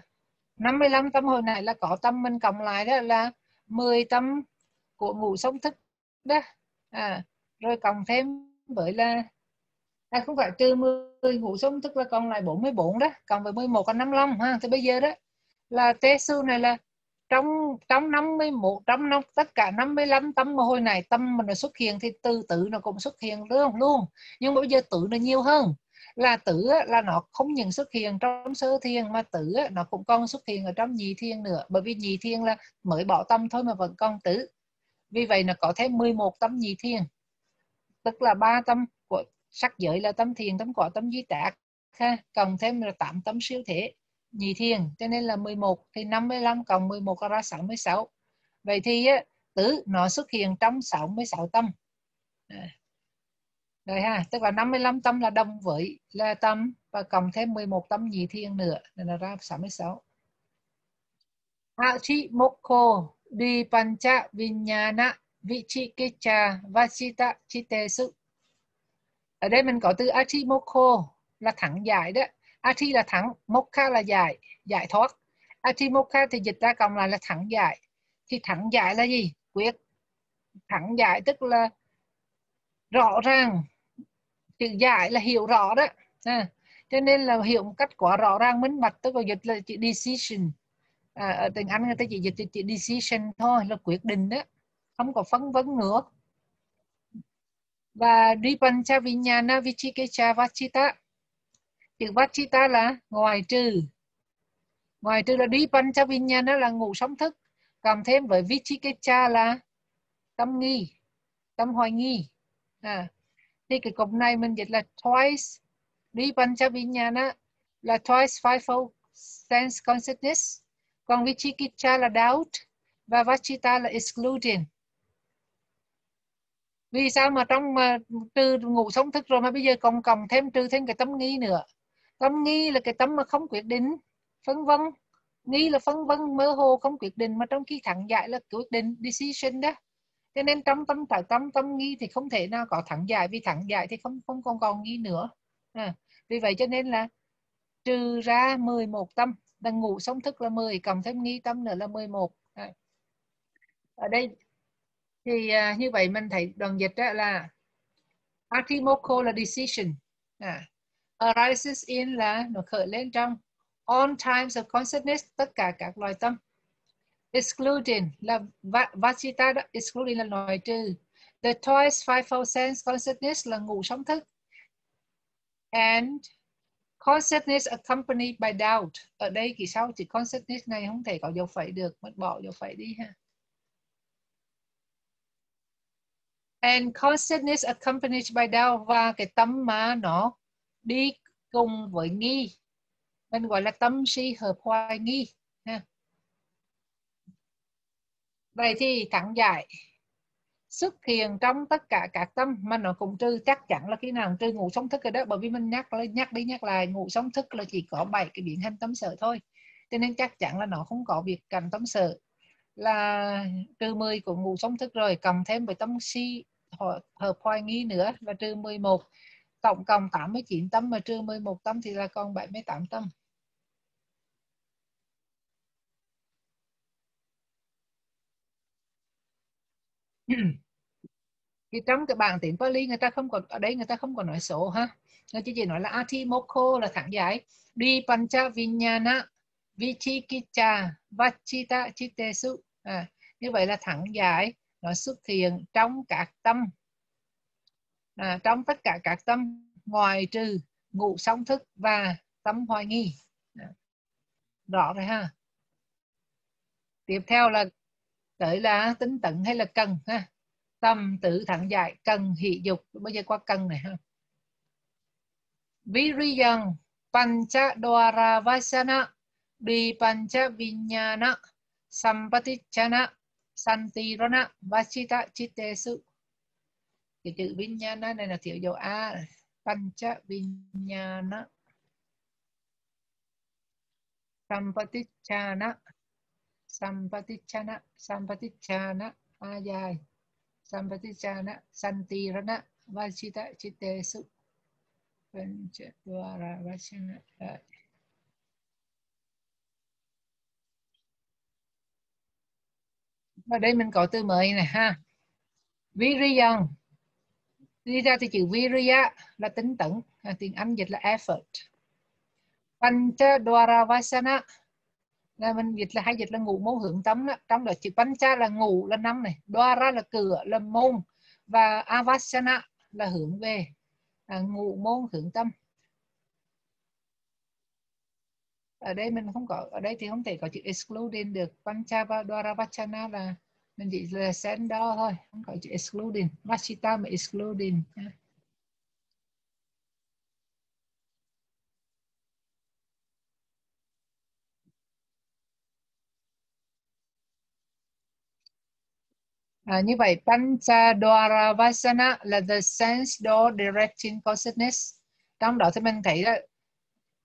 55 tâm hồi nãy là có tâm mình cộng lại đó là 10 tâm của ngủ sống thức đó. À rồi cộng thêm với là à, không phải trừ 10 ngủ sống thức là còn lại 44 đó cộng với 11 là 55 ha thì bây giờ đó. Là tế sư này là trong trong 51 trong năm tất cả 55 tâm mà hồi này tâm mình nó xuất hiện thì từ tử nó cũng xuất hiện luôn luôn. Nhưng mà bây giờ tử nó nhiều hơn là tử là nó không những xuất hiện trong sơ thiền mà tử nó cũng còn xuất hiện ở trong nhị thiền nữa. Bởi vì nhị thiền là mới bỏ tâm thôi mà vẫn còn tử. Vì vậy nó có thêm 11 tâm nhị thiền. Tức là ba tâm của sắc giới là tâm thiền tâm quả tâm duy trạc ha cộng thêm là tám tâm siêu thể nhị thiền. Cho nên là 11 thì 55 cộng 11 ra 66 vậy thì á, tứ nó xuất hiện trong 66 tâm. À rồi ha tức là 55 tâm là đồng với là tâm và cộng thêm 11 tâm nhị thiên nữa nên là ra 66 Achi mokko Di Pancha Vinyana Vichikecha vasita Chitesu ở đây mình có từ Achimokho là thẳng giải đó Ati là thẳng, Mokha là giải, giải thoát. Ati Mokha thì dịch ra cộng lại là thẳng giải. Thì thẳng giải là gì? Quyết. Thẳng giải tức là rõ ràng. Chữ giải là hiểu rõ đó. À, cho nên là hiểu một cách quá rõ ràng minh bạch tôi là dịch là chữ decision. À, ở tiếng Anh người ta chỉ dịch chữ decision thôi là quyết định đó. Không có phân vấn nữa. Và Dipancha Vinyana Vichikecha Vachita chữ vachita là ngoài trừ ngoài trừ là Dipancha panchavinya nó là ngủ sống thức cộng thêm với vichikecha là tâm nghi tâm hoài nghi à, thì cái cụm này mình dịch là twice. Đi panchavinya là twice fivefold sense consciousness. Còn Vichikicha là doubt và vachita là excluding. Vì sao mà trong mà trừ ngủ sống thức rồi mà bây giờ còn cộng thêm trừ thêm cái tâm nghi nữa? Tâm nghi là cái tâm mà không quyết định, phân vân. Nghi là phân vân, mơ hồ, không quyết định mà trong khi thẳng giải là quyết định decision đó cho nên trong tâm tại tâm tâm nghi thì không thể nào có thẳng giải vì thẳng giải thì không không còn còn nghi nữa à, vì vậy cho nên là trừ ra 11 tâm đang ngủ sống thức là 10 cộng thêm nghi tâm nữa là 11 à. ở đây thì à, như vậy mình thấy đoạn dịch đó là Atimoko là decision à. arises in là nó khởi lên trong on times of consciousness tất cả các loài tâm excluding là vachita đó, excluding là loại trừ. The twice fivefold sense consciousness là ngủ sống thức. And consciousness accompanied by doubt. Ở đây kỳ sau chỉ consciousness này không thể có dấu phẩy được mất bỏ dấu phẩy đi ha. And consciousness accompanied by doubt và cái tâm mà nó đi cùng với nghi. Mình gọi là tâm si hợp hoài nghi ha vậy thì thẳng dạy xuất hiện trong tất cả các tâm mà nó cũng trừ chắc chắn là khi nào trừ ngủ sống thức rồi đó, bởi vì mình nhắc lên nhắc đi nhắc lại, ngủ sống thức là chỉ có bảy cái biến hành tâm sở thôi. Cho nên chắc chắn là nó không có việc cần tâm sở. Là trừ 10 của ngủ sống thức rồi, cộng thêm với tâm si hợp hoài nghi nữa là trừ 11 tổng cộng 89 tâm mà trừ 11 tâm thì là còn 78 tâm. thì trong cái bảng tiếng Pali người ta không còn ở đây người ta không còn nói số ha. Người chỉ chỉ nói là atimoko là thẳng giải Di pancha vinyana vichikicha vachita chitesu. À, như vậy là thẳng giải nó xuất hiện trong các tâm. À, trong tất cả các tâm ngoài trừ ngũ song thức và tâm hoài nghi. À, rõ rồi ha. Tiếp theo là tới là tính tận hay là cần ha? Tâm tự thẳng dại, cần hỷ dục bây giờ qua cần này ha. Viriyan pancha dwara vasana di pancha vinyana sampatichana, santirana, vachita chittesu cái chữ vinyana này là thiếu dấu a pancha vinyana sampatichana sampatichana sampatichana a dài sampatichana santirana vachita chittesu panchatwara vachana và đây mình có từ mới này, ha. Viriyan. Đi ra thì chữ viriya là tính tận à, tiếng anh dịch là effort. Pancha vasana là mình dịch là hay dịch là ngủ môn hưởng tâm đó. trong đó chữ pancha là ngủ là năm này. Dwara là cửa là môn và avasana là hướng về. À, ngủ môn hưởng tâm. Ở đây mình không có ở đây thì không thể có chữ excluding được. Pancha và dwaravachana là mình chỉ là send đó thôi. Không có chữ excluding. Vachita mà excluding À, như vậy Panchadwara Vasana là the sense door directing consciousness. Trong đó thì mình thấy là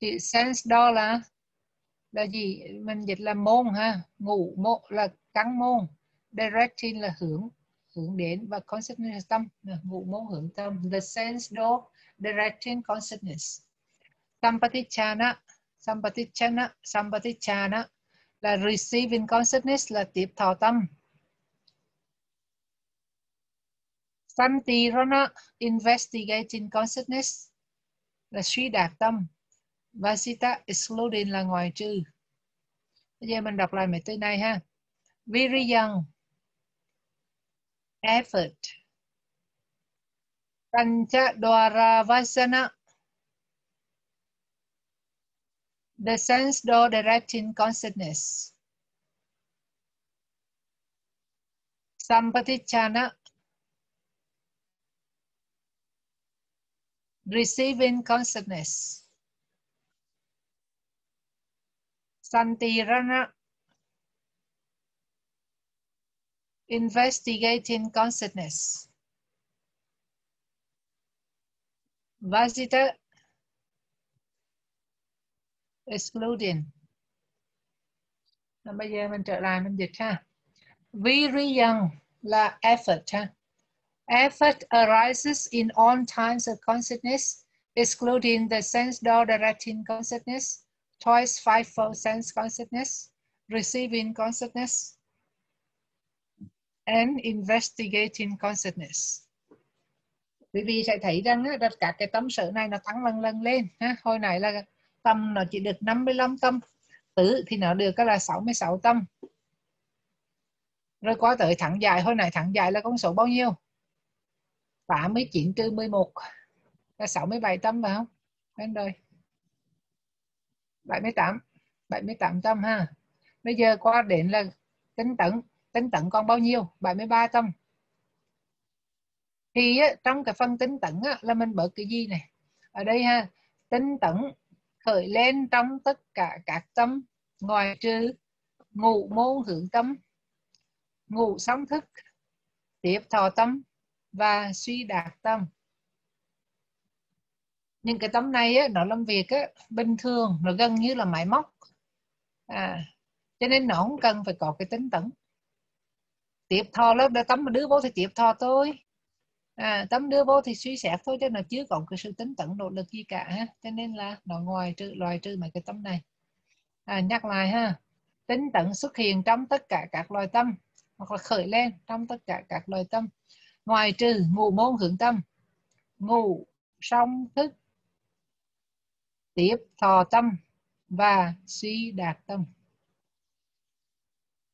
chữ sense door là là gì? Mình dịch là môn ha, ngủ môn là cắn môn, directing là hướng hướng đến và consciousness là tâm, ngủ môn hướng tâm. The sense door directing consciousness. Sampatichana, Sampatichana, Sampatichana là receiving consciousness là tiếp thọ tâm Santirana investigating consciousness là suy đạt tâm. Vasita excluding là ngoài trừ. Bây giờ mình đọc lại mấy từ này ha. Viriyan effort. Panchadwara vasana the sense door directing consciousness. Sampatichana receiving consciousness. Santirana investigating consciousness. Vasita excluding. Bây giờ mình trở lại mình dịch ha. Là effort ha. Effort arises in all times of consciousness, excluding the sense door directing consciousness, twice fivefold sense consciousness, receiving consciousness, and investigating consciousness. Quý vị sẽ thấy rằng tất cả cái tâm sở này nó tăng lần lần lên. Ha? Hồi nãy là tâm nó chỉ được 55 tâm. Tứ thì nó được là 66 tâm. Rồi qua tới thẳng dài, hồi nãy thẳng dài là con số bao nhiêu? 89 trừ 11 là 67 tâm phải không? Đến rồi. 78. 78 tâm ha. Bây giờ qua đến là tính tận tính tận còn bao nhiêu 73 tâm thì á, trong cái phân tính tận á, là mình bật cái gì này ở đây ha tính tận khởi lên trong tất cả các tâm ngoài trừ ngụ môn hưởng tâm ngụ sống thức tiếp thọ tâm và suy đạt tâm. Nhưng cái tâm này á, nó làm việc á, bình thường nó gần như là máy móc. À, cho nên nó không cần phải có cái tính tận tiếp thọ lớp để tấm đưa vô thì tiếp thọ thôi. À, tấm đưa vô thì suy xét thôi chứ nó chưa có cái sự tính tận nỗ lực gì cả ha. Cho nên là nó ngoài trừ loài trừ mấy cái tâm này. À, nhắc lại ha. Tính tận xuất hiện trong tất cả các loài tâm hoặc là khởi lên trong tất cả các loài tâm ngoài trừ ngụ môn hưởng tâm, ngụ song thức, tiếp thọ tâm và suy đạt tâm.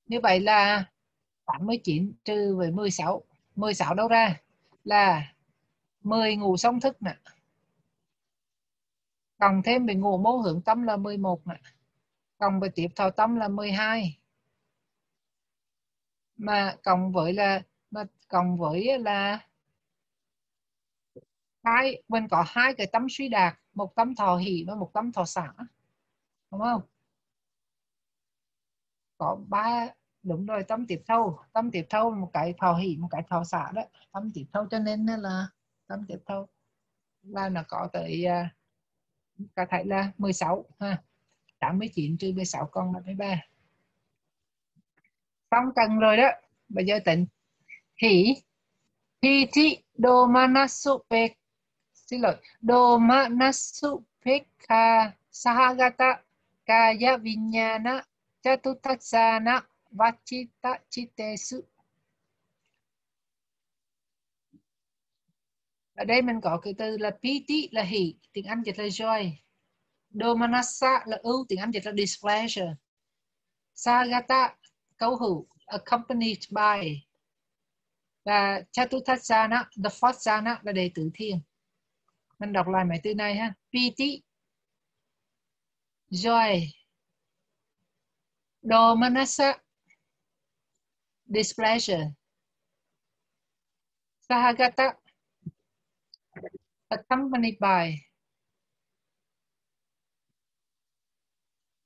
Như vậy là 89 trừ với 16 16 đâu ra? Là 10 ngủ song thức nè. Cộng thêm về ngủ môn hưởng tâm là 11 nè. Cộng với tiếp thọ tâm là 12 mà cộng với là cộng với là hai, mình có hai cái tâm suy đạt, một tâm thọ hỷ và một tâm thọ xả. Đúng không? Có ba, đúng rồi, tâm tiếp thâu. Tâm tiếp thâu một cái thọ hỷ, một cái thọ xả đó. Tâm tiếp thâu cho nên là tâm tiếp thâu là nó có tới cả có thể là 16 ha. 89 trừ 16 còn 73 xong cần rồi đó. Bây giờ tính hỷ hiti domanasupek xin lỗi domanasupekha sahagata kaya vinyana chatutasana vachita chitesu ở đây mình có cái từ là piti là hỷ, tiếng Anh dịch là joy. Domanassa là ưu, tiếng Anh dịch là displeasure. Sagata, câu hữu, accompanied by và chatutasana the fourth jhana là đệ tử thiền mình đọc lại mấy từ này ha piti joy domanasa displeasure. Sahagata, accompanied by.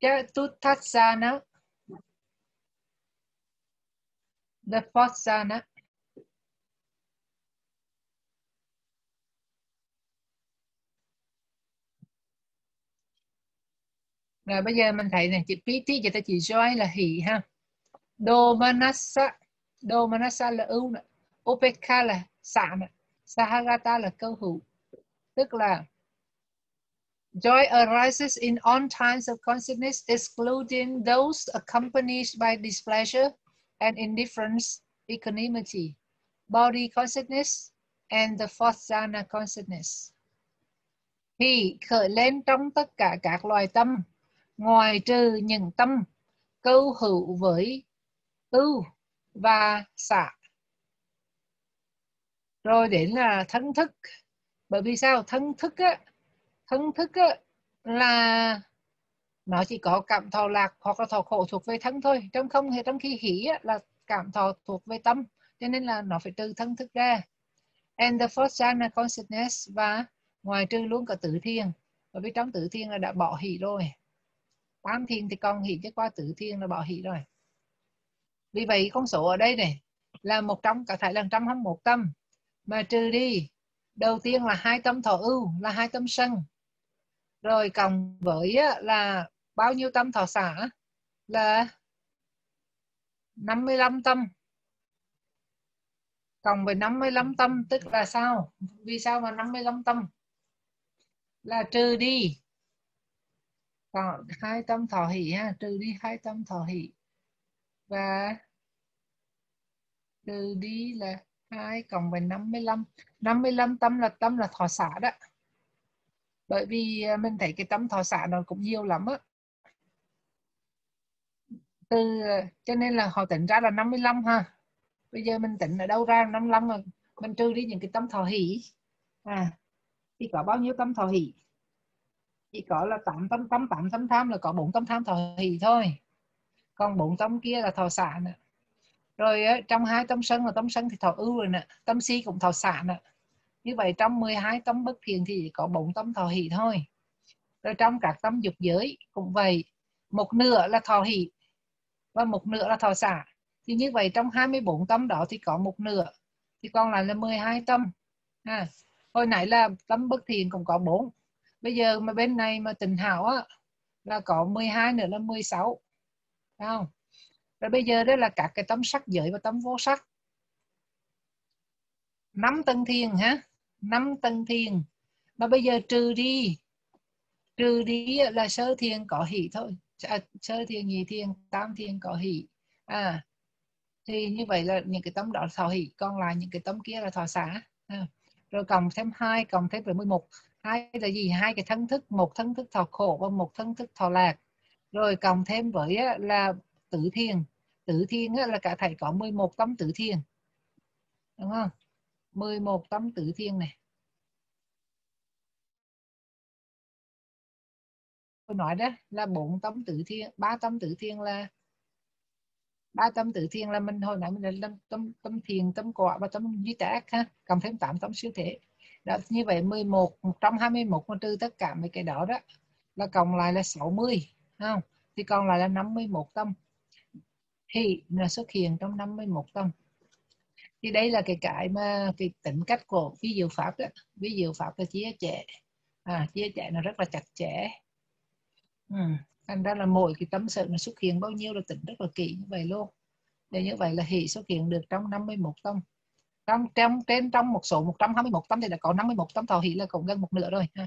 Jatutasana, the fourth sana. Rồi bây giờ mình thấy này chữ piti vậy ta chỉ joy là hỷ ha. Domanasa Domanasa là ưu nè Opeka là xạ nè Sahagata là câu hữu tức là Joy arises in all times of consciousness, excluding those accompanied by displeasure and indifference, equanimity, body consciousness, and the fourth jhana consciousness. Thì khởi lên trong tất cả các loài tâm, ngoài trừ những tâm câu hữu với ưu và xả. Rồi đến là thân thức. Bởi vì sao? Thân thức á thân thức á là nó chỉ có cảm thọ lạc hoặc là thọ khổ thuộc về thân thôi. Trong không thì trong khi hỷ á, là cảm thọ thuộc về tâm. Cho nên là nó phải trừ thân thức ra. And the first jhana consciousness và ngoài trừ luôn cả tử thiên bởi vì trong tử thiên là đã bỏ hỷ rồi tam thiên thì còn hỷ chứ qua tứ thiên là bỏ hỷ rồi. Vì vậy con số ở đây này là một trăm cả thể là trăm hai một tâm. Mà trừ đi, đầu tiên là hai tâm thọ ưu, là hai tâm sân. Rồi cộng với là bao nhiêu tâm thọ xả? Là 55 tâm. Cộng với 55 tâm, tức là sao? Vì sao mà 55 tâm? Là trừ đi còn hai tâm thọ hỷ ha, trừ đi hai tâm thọ hỷ. Và trừ đi là hai cộng với 55 55 tâm là tâm là thọ xả đó. Bởi vì à, mình thấy cái tâm thọ xả nó cũng nhiều lắm á. Từ à, cho nên là họ tính ra là 55 ha. Bây giờ mình tính ở đâu ra 55 rồi? Mình trừ đi những cái tâm thọ hỷ. À thì có bao nhiêu tâm thọ hỷ? Chỉ có là tám tâm tâm tám tâm tham là có bốn tâm tham thọ hỷ thôi. Còn bốn tâm kia là thọ xả nữa. Rồi trong hai tâm sân là tâm sân thì thọ ưu rồi nè tâm si cũng thọ xả nè như vậy trong 12 tâm bất thiện thì chỉ có bốn tâm thọ hỷ thôi. Rồi trong các tâm dục giới cũng vậy. Một nửa là thọ hỷ và một nửa là thọ xả thì như vậy trong 24 tâm đó thì có một nửa. Thì còn lại là 12 tâm ha hồi nãy là tâm bất thiện cũng có bốn bây giờ mà bên này mà tình hảo á là có 12 nữa là 16 Đấy không? Rồi bây giờ đó là các cái tấm sắc giới và tấm vô sắc. Năm tân thiền ha năm tân thiền. Mà bây giờ trừ đi trừ đi là sơ thiền có hỷ thôi. À, sơ thiền nhị thiền tam thiền có hỷ. À thì như vậy là những cái tấm đó thọ hỷ còn lại những cái tấm kia là thọ xả à. rồi cộng thêm hai cộng thêm với 11 hai là gì? Hai cái thân thức, một thân thức thọ khổ và một thân thức thọ lạc. Rồi cộng thêm với là tử thiền. Tử thiền là cả thầy có 11 tấm tử thiền. Đúng không? 11 tấm tử thiền này. Tôi nói đó, là bốn tấm tử thiên ba tấm tử thiên là, ba tâm tử thiên là mình hồi nãy mình là tâm tâm thiền, tâm quả và tâm duy tác ha. Cộng thêm tám tâm siêu thể đó như vậy 11 121 mà trừ tất cả mấy cái đó đó là cộng lại là 60 không? Thì còn lại là 51 tâm thì là xuất hiện trong 51 tâm thì đây là cái cái mà cái tính cách của ví dụ pháp đó. Ví dụ pháp là chia trẻ à, chia trẻ nó rất là chặt chẽ. Ừ. thành ra là mỗi cái tâm sự nó xuất hiện bao nhiêu là tính rất là kỹ như vậy luôn. Để như vậy là hỷ xuất hiện được trong 51 tâm trong trong trên trong một số 121 tấm thì đã có 51 tấm thọ hỷ là cũng gần một nửa rồi ha.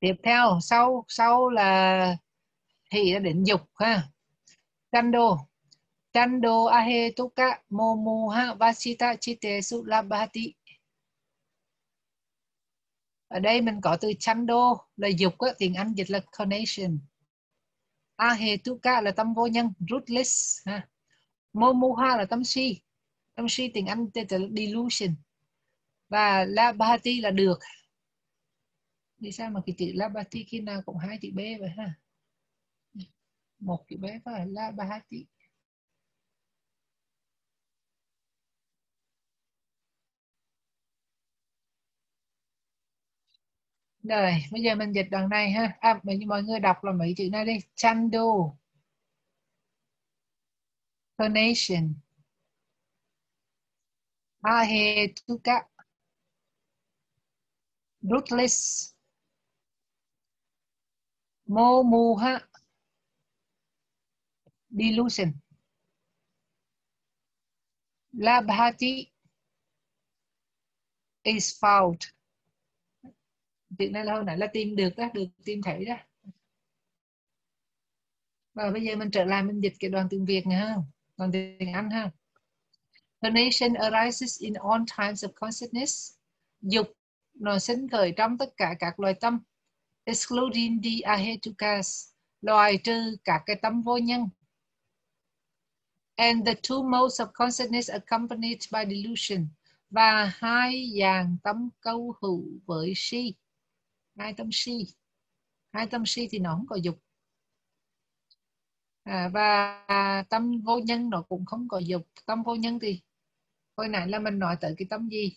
tiếp theo sau sau là hỷ là định dục ha Chando. Chando ahetuka momuha vasita chite sulabhati. Ở đây mình có từ chando là dục, á, tiếng Anh dịch là connection Ahetuka là tâm vô nhân, rootless. Ha. Momuha là tâm si. Tâm si tiếng Anh tên là delusion. Và labati là được. Vì sao mà cái chữ labati khi nào cũng hai chữ B vậy ha? một chữ b và labati. rồi bây giờ mình dịch đoạn này ha à, mình mọi người đọc là mấy chữ này đi chando phonation ahetuka rootless momuha delusion. Labhati is found. Chuyện này là hồi nãy là tìm được đó, được tìm thấy đó. Và bây giờ mình trở lại mình dịch cái đoạn tiếng Việt nha không Đoạn tiếng Anh ha. The nation arises in all times of consciousness. Dục nó sinh khởi trong tất cả các loài tâm. Excluding the ahetukas. Loại trừ các cái tâm vô nhân and the two modes of consciousness accompanied by delusion và hai dạng tâm câu hữu với si hai tâm si hai tâm si thì nó không có dục à, và tâm vô nhân nó cũng không có dục tâm vô nhân thì hồi nãy là mình nói tới cái tâm gì?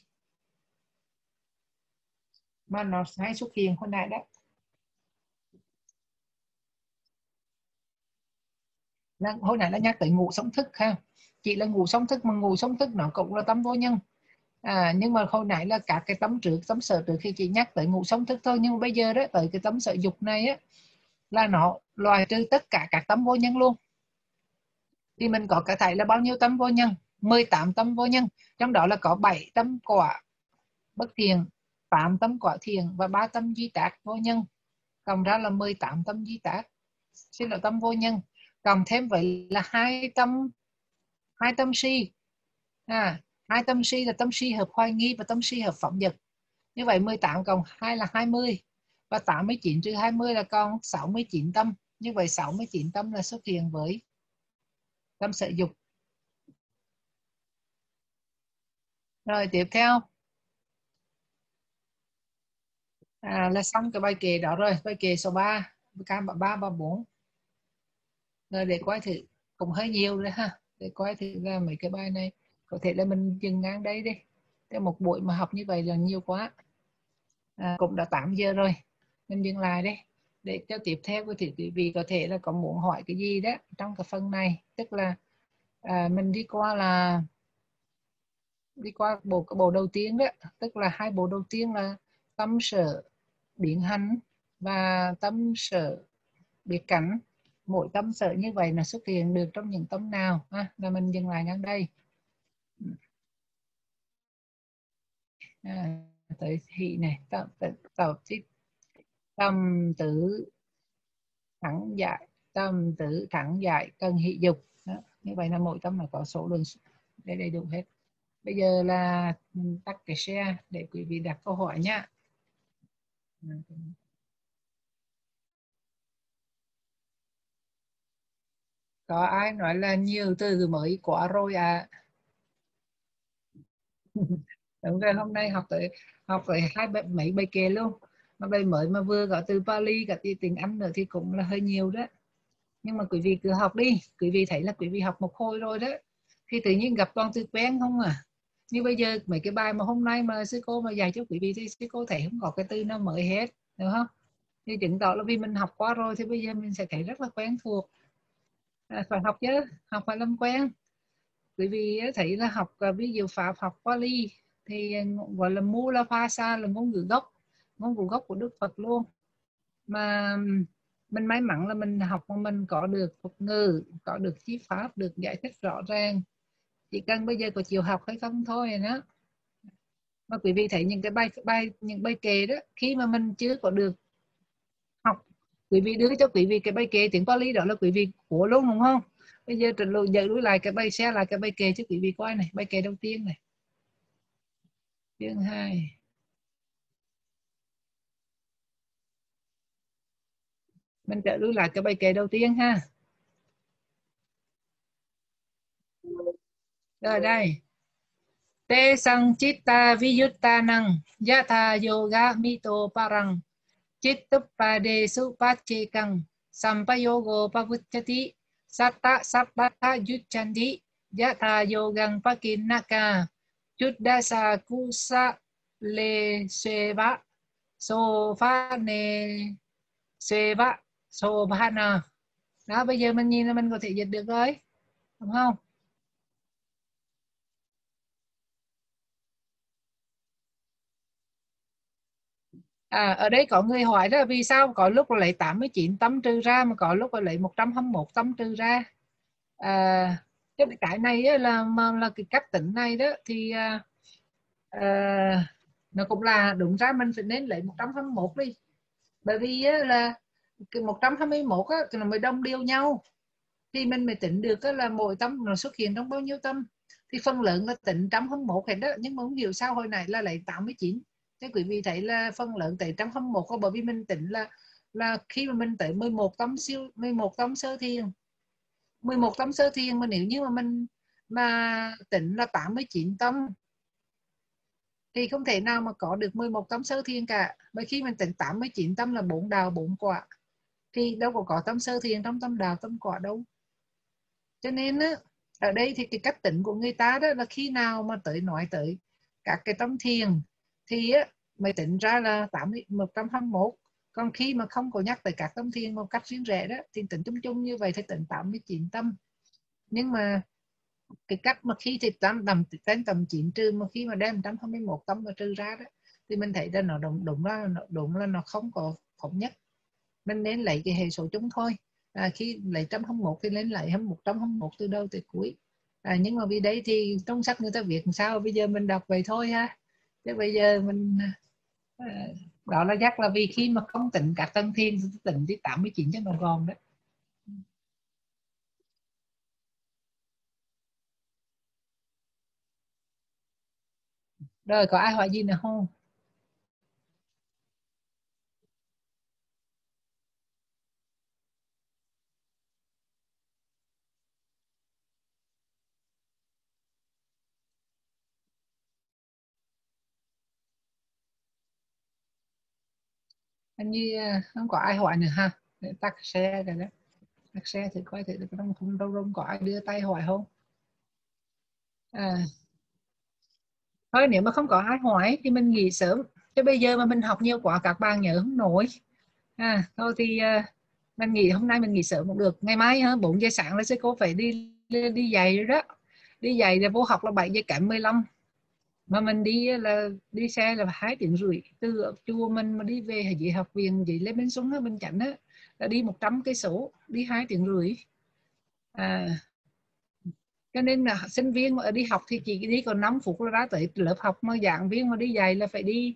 Mà nó hay xuất hiện hồi nãy đó. Là, hồi nãy là nhắc tới ngủ sống thức ha. Chỉ là ngủ sống thức mà ngủ sống thức nó cũng là tâm vô nhân. À, nhưng mà hồi nãy là cả cái tấm trước tấm sợ trước khi chị nhắc tới ngủ sống thức thôi. Nhưng mà bây giờ đó tới cái tấm sợ dục này á là nó loại trừ tất cả các tấm vô nhân luôn. Thì mình có cả thầy là bao nhiêu tấm vô nhân? 18 tâm vô nhân trong đó là có 7 tâm quả bất thiện 8 tâm quả thiện và 3 tâm di tác vô nhân. Cộng ra là 18 tâm di tác xin lỗi tâm vô nhân. Cộng thêm vậy là hai tâm hai tâm si. À, hai tâm si là tâm si hợp hoài nghi và tâm si hợp phẩm vật như vậy 18 cộng 2 là 20 và 89 trừ 20 là còn 69 tâm. Như vậy 69 tâm là xuất hiện với tâm sở dục. Rồi tiếp theo. À, là xong cái bài kề đó rồi bài kề số 3 cam ba ba bốn. Rồi để quay thử cũng hơi nhiều đấy ha. Để quay thử là mấy cái bài này có thể là mình dừng ngang đây đi. Cái một buổi mà học như vậy là nhiều quá. À, cũng đã 8 giờ rồi mình dừng lại đi để cho tiếp theo có thể quý vị có thể là có muốn hỏi cái gì đó trong cái phần này. Tức là à, mình đi qua là đi qua bộ cái bộ đầu tiên đó tức là hai bộ đầu tiên là tâm sở biến hành và tâm sở biệt cảnh. Mỗi tâm sở như vậy là xuất hiện được trong những tâm nào? Ha là mình dừng lại ngang đây. À, tới thị này tạo tạo tích tâm tử thẳng dại tâm tử thẳng dại cần hỷ dục. Đó. như vậy là mỗi tâm là có số lượng để đầy đủ hết bây giờ là tắt cái share để quý vị đặt câu hỏi nhé có ai nói là nhiều từ mới quá rồi à đúng rồi, hôm nay học tới học tới hai mấy bài kề luôn. Mà bài mới mà vừa có từ Pali cả từ tiếng Anh nữa thì cũng là hơi nhiều đó. Nhưng mà quý vị cứ học đi. Quý vị thấy là quý vị học một khôi rồi đó. Khi tự nhiên gặp con từ quen không à như bây giờ mấy cái bài mà hôm nay mà sư cô mà dạy cho quý vị thì sư cô thấy không có cái từ nào mới hết được không? Thì chứng tỏ là vì mình học qua rồi thì bây giờ mình sẽ thấy rất là quen thuộc. À, phải học chứ học phải làm quen. Quý vì thấy là học à, ví dụ pháp học Pali thì à, gọi là mu la pha sa là ngôn ngữ gốc ngôn ngữ gốc của Đức Phật luôn. Mà mình may mắn là mình học mà mình có được thuật ngữ có được chi pháp được giải thích rõ ràng chỉ cần bây giờ có chịu học hay không thôi à đó mà quý vị thấy những cái bài bài, những bài kệ đó, khi mà mình chưa có được học, quý vị đưa cho quý vị cái bài kệ tiếng Pali đó là quý vị của luôn, đúng không? Bây giờ trình lộ giờ đuổi lại cái bài xe lại cái bài kệ cho quý vị coi này, bài kệ đầu tiên này. Chương 2 mình trở đuổi lại cái bài kệ đầu tiên ha. Rồi đây. Te sang chitta viyutta năng yatha yoga mito parang. Chittupade supachekang sampayogo pavuchati satta sabbata yuchanti yatha yogang pakinaka chuddasa kusa le seva so pha ne seva so bhana đó, bây giờ mình nhìn là mình có thể dịch được rồi, đúng không? À, ở đây có người hỏi là vì sao có lúc lấy 89 tấm trừ ra mà có lúc lấy 121 tấm trừ ra? À, cái cái này là mà là cái cách tính này đó thì à, à, nó cũng là đúng ra mình phải nên lấy 121 đi. Bởi vì là cái 121 á, thì nó mới đông đều nhau. Thì mình mới tính được là mỗi tâm nó xuất hiện trong bao nhiêu tâm. Thì phần lượng là tính trăm hơn một hết đó nhưng mà không hiểu sao hồi này là lấy 89 thế quý vị thấy là phần lượng tại trong không một bởi vì mình tính là là khi mà mình tới 11 tấm siêu 11 tấm sơ thiên 11 tấm sơ thiên mà nếu như mà mình mà tính là 89 tấm thì không thể nào mà có được 11 tấm sơ thiên cả. Bởi khi mình tính 89 tấm là bốn đào bốn quả thì đâu có có tâm sơ thiền trong tâm đào tâm quả đâu. Cho nên á, ở đây thì cái cách tính của người ta đó là khi nào mà tới nói tới các cái tâm thiền thì á, mày tính ra là 80, 121 còn khi mà không có nhắc tới các tâm thiền một cách riêng rẽ đó thì tính chung chung như vậy thì tính 89 tâm. Nhưng mà cái cách mà khi thì tâm tầm đến tầm chín trừ mà khi mà đem 121 tâm mà trừ ra đó thì mình thấy là nó đúng đúng là đúng là nó không có thống nhất. Mình nên lấy cái hệ số chung thôi. À, khi lấy trăm không một thì lên lại một trăm không một từ đầu tới cuối. À, nhưng mà vì đấy thì trong sách người ta viết làm sao? Bây giờ mình đọc vậy thôi ha chứ bây giờ mình ờ, đó là chắc là vì khi mà không tỉnh cả tân thiên tỉnh tới 89 cho nó gòn đấy. Rồi có ai hỏi gì nữa không? Anh như à, không có ai hỏi nữa ha. Để tắt xe rồi đó. Tắt xe thì coi thử không không đâu có ai đưa tay hỏi không? À. thôi nếu mà không có ai hỏi thì mình nghỉ sớm. Chứ bây giờ mà mình học nhiều quá các bạn nhớ không nổi. À thôi thì uh, mình nghỉ hôm nay mình nghỉ sớm cũng được. Ngày mai ha 4 giờ sáng là sẽ cô phải đi đi dạy rồi đó. Đi dạy rồi vô học là 7 giờ cả 15 mà mình đi là đi xe là hai tiếng rưỡi. Từ chùa mình mà đi về dạy học viện dạy lên bên xuống bên chảnh á là đi 100 cây số đi hai tiếng rưỡi. À, cho nên là sinh viên mà đi học thì chỉ đi còn 5 phút là ra tới lớp học mà giảng viên mà đi dạy là phải đi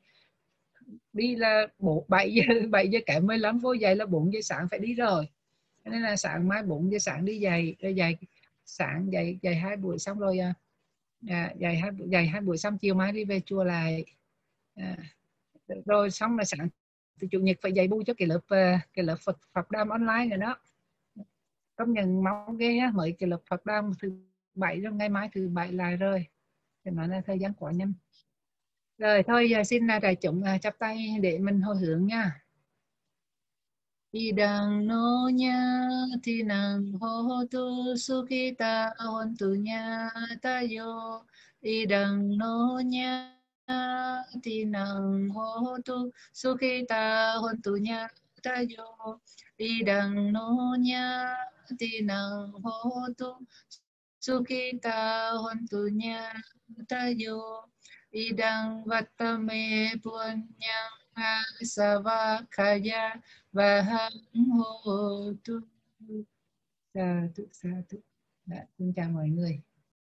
đi là bộ 7 giờ 7 giờ kém 15 phút dạy là 4 giờ sáng phải đi rồi. Cho nên là sáng mai 4 giờ sáng đi dạy dạy sáng dạy dạy hai buổi xong rồi à, à, dạy hai dạy hai buổi xong chiều mai đi về chùa lại. À, rồi xong là sẵn từ chủ nhật phải dạy bu cho cái lớp ờ, cái lớp Phật Phật đam online này đó. Công nhận máu ghê á mới cái lớp Phật đam thứ bảy rồi ngày mai thứ bảy lại rồi. Thì nói là thời gian quá nhanh. Rồi thôi giờ xin là đại chúng à, chắp tay để mình hồi hướng nha. Idang no nya tinang ho tu sukita hontu nya tayo Idang no nya tinang ho tu sukita hontu nya tayo Idang no nya tinang ho tu sukita hontu nya tayo Idang vatame punyang savakaya vaham ho tu. Sa tu sa tu. Dạ, xin chào mọi người.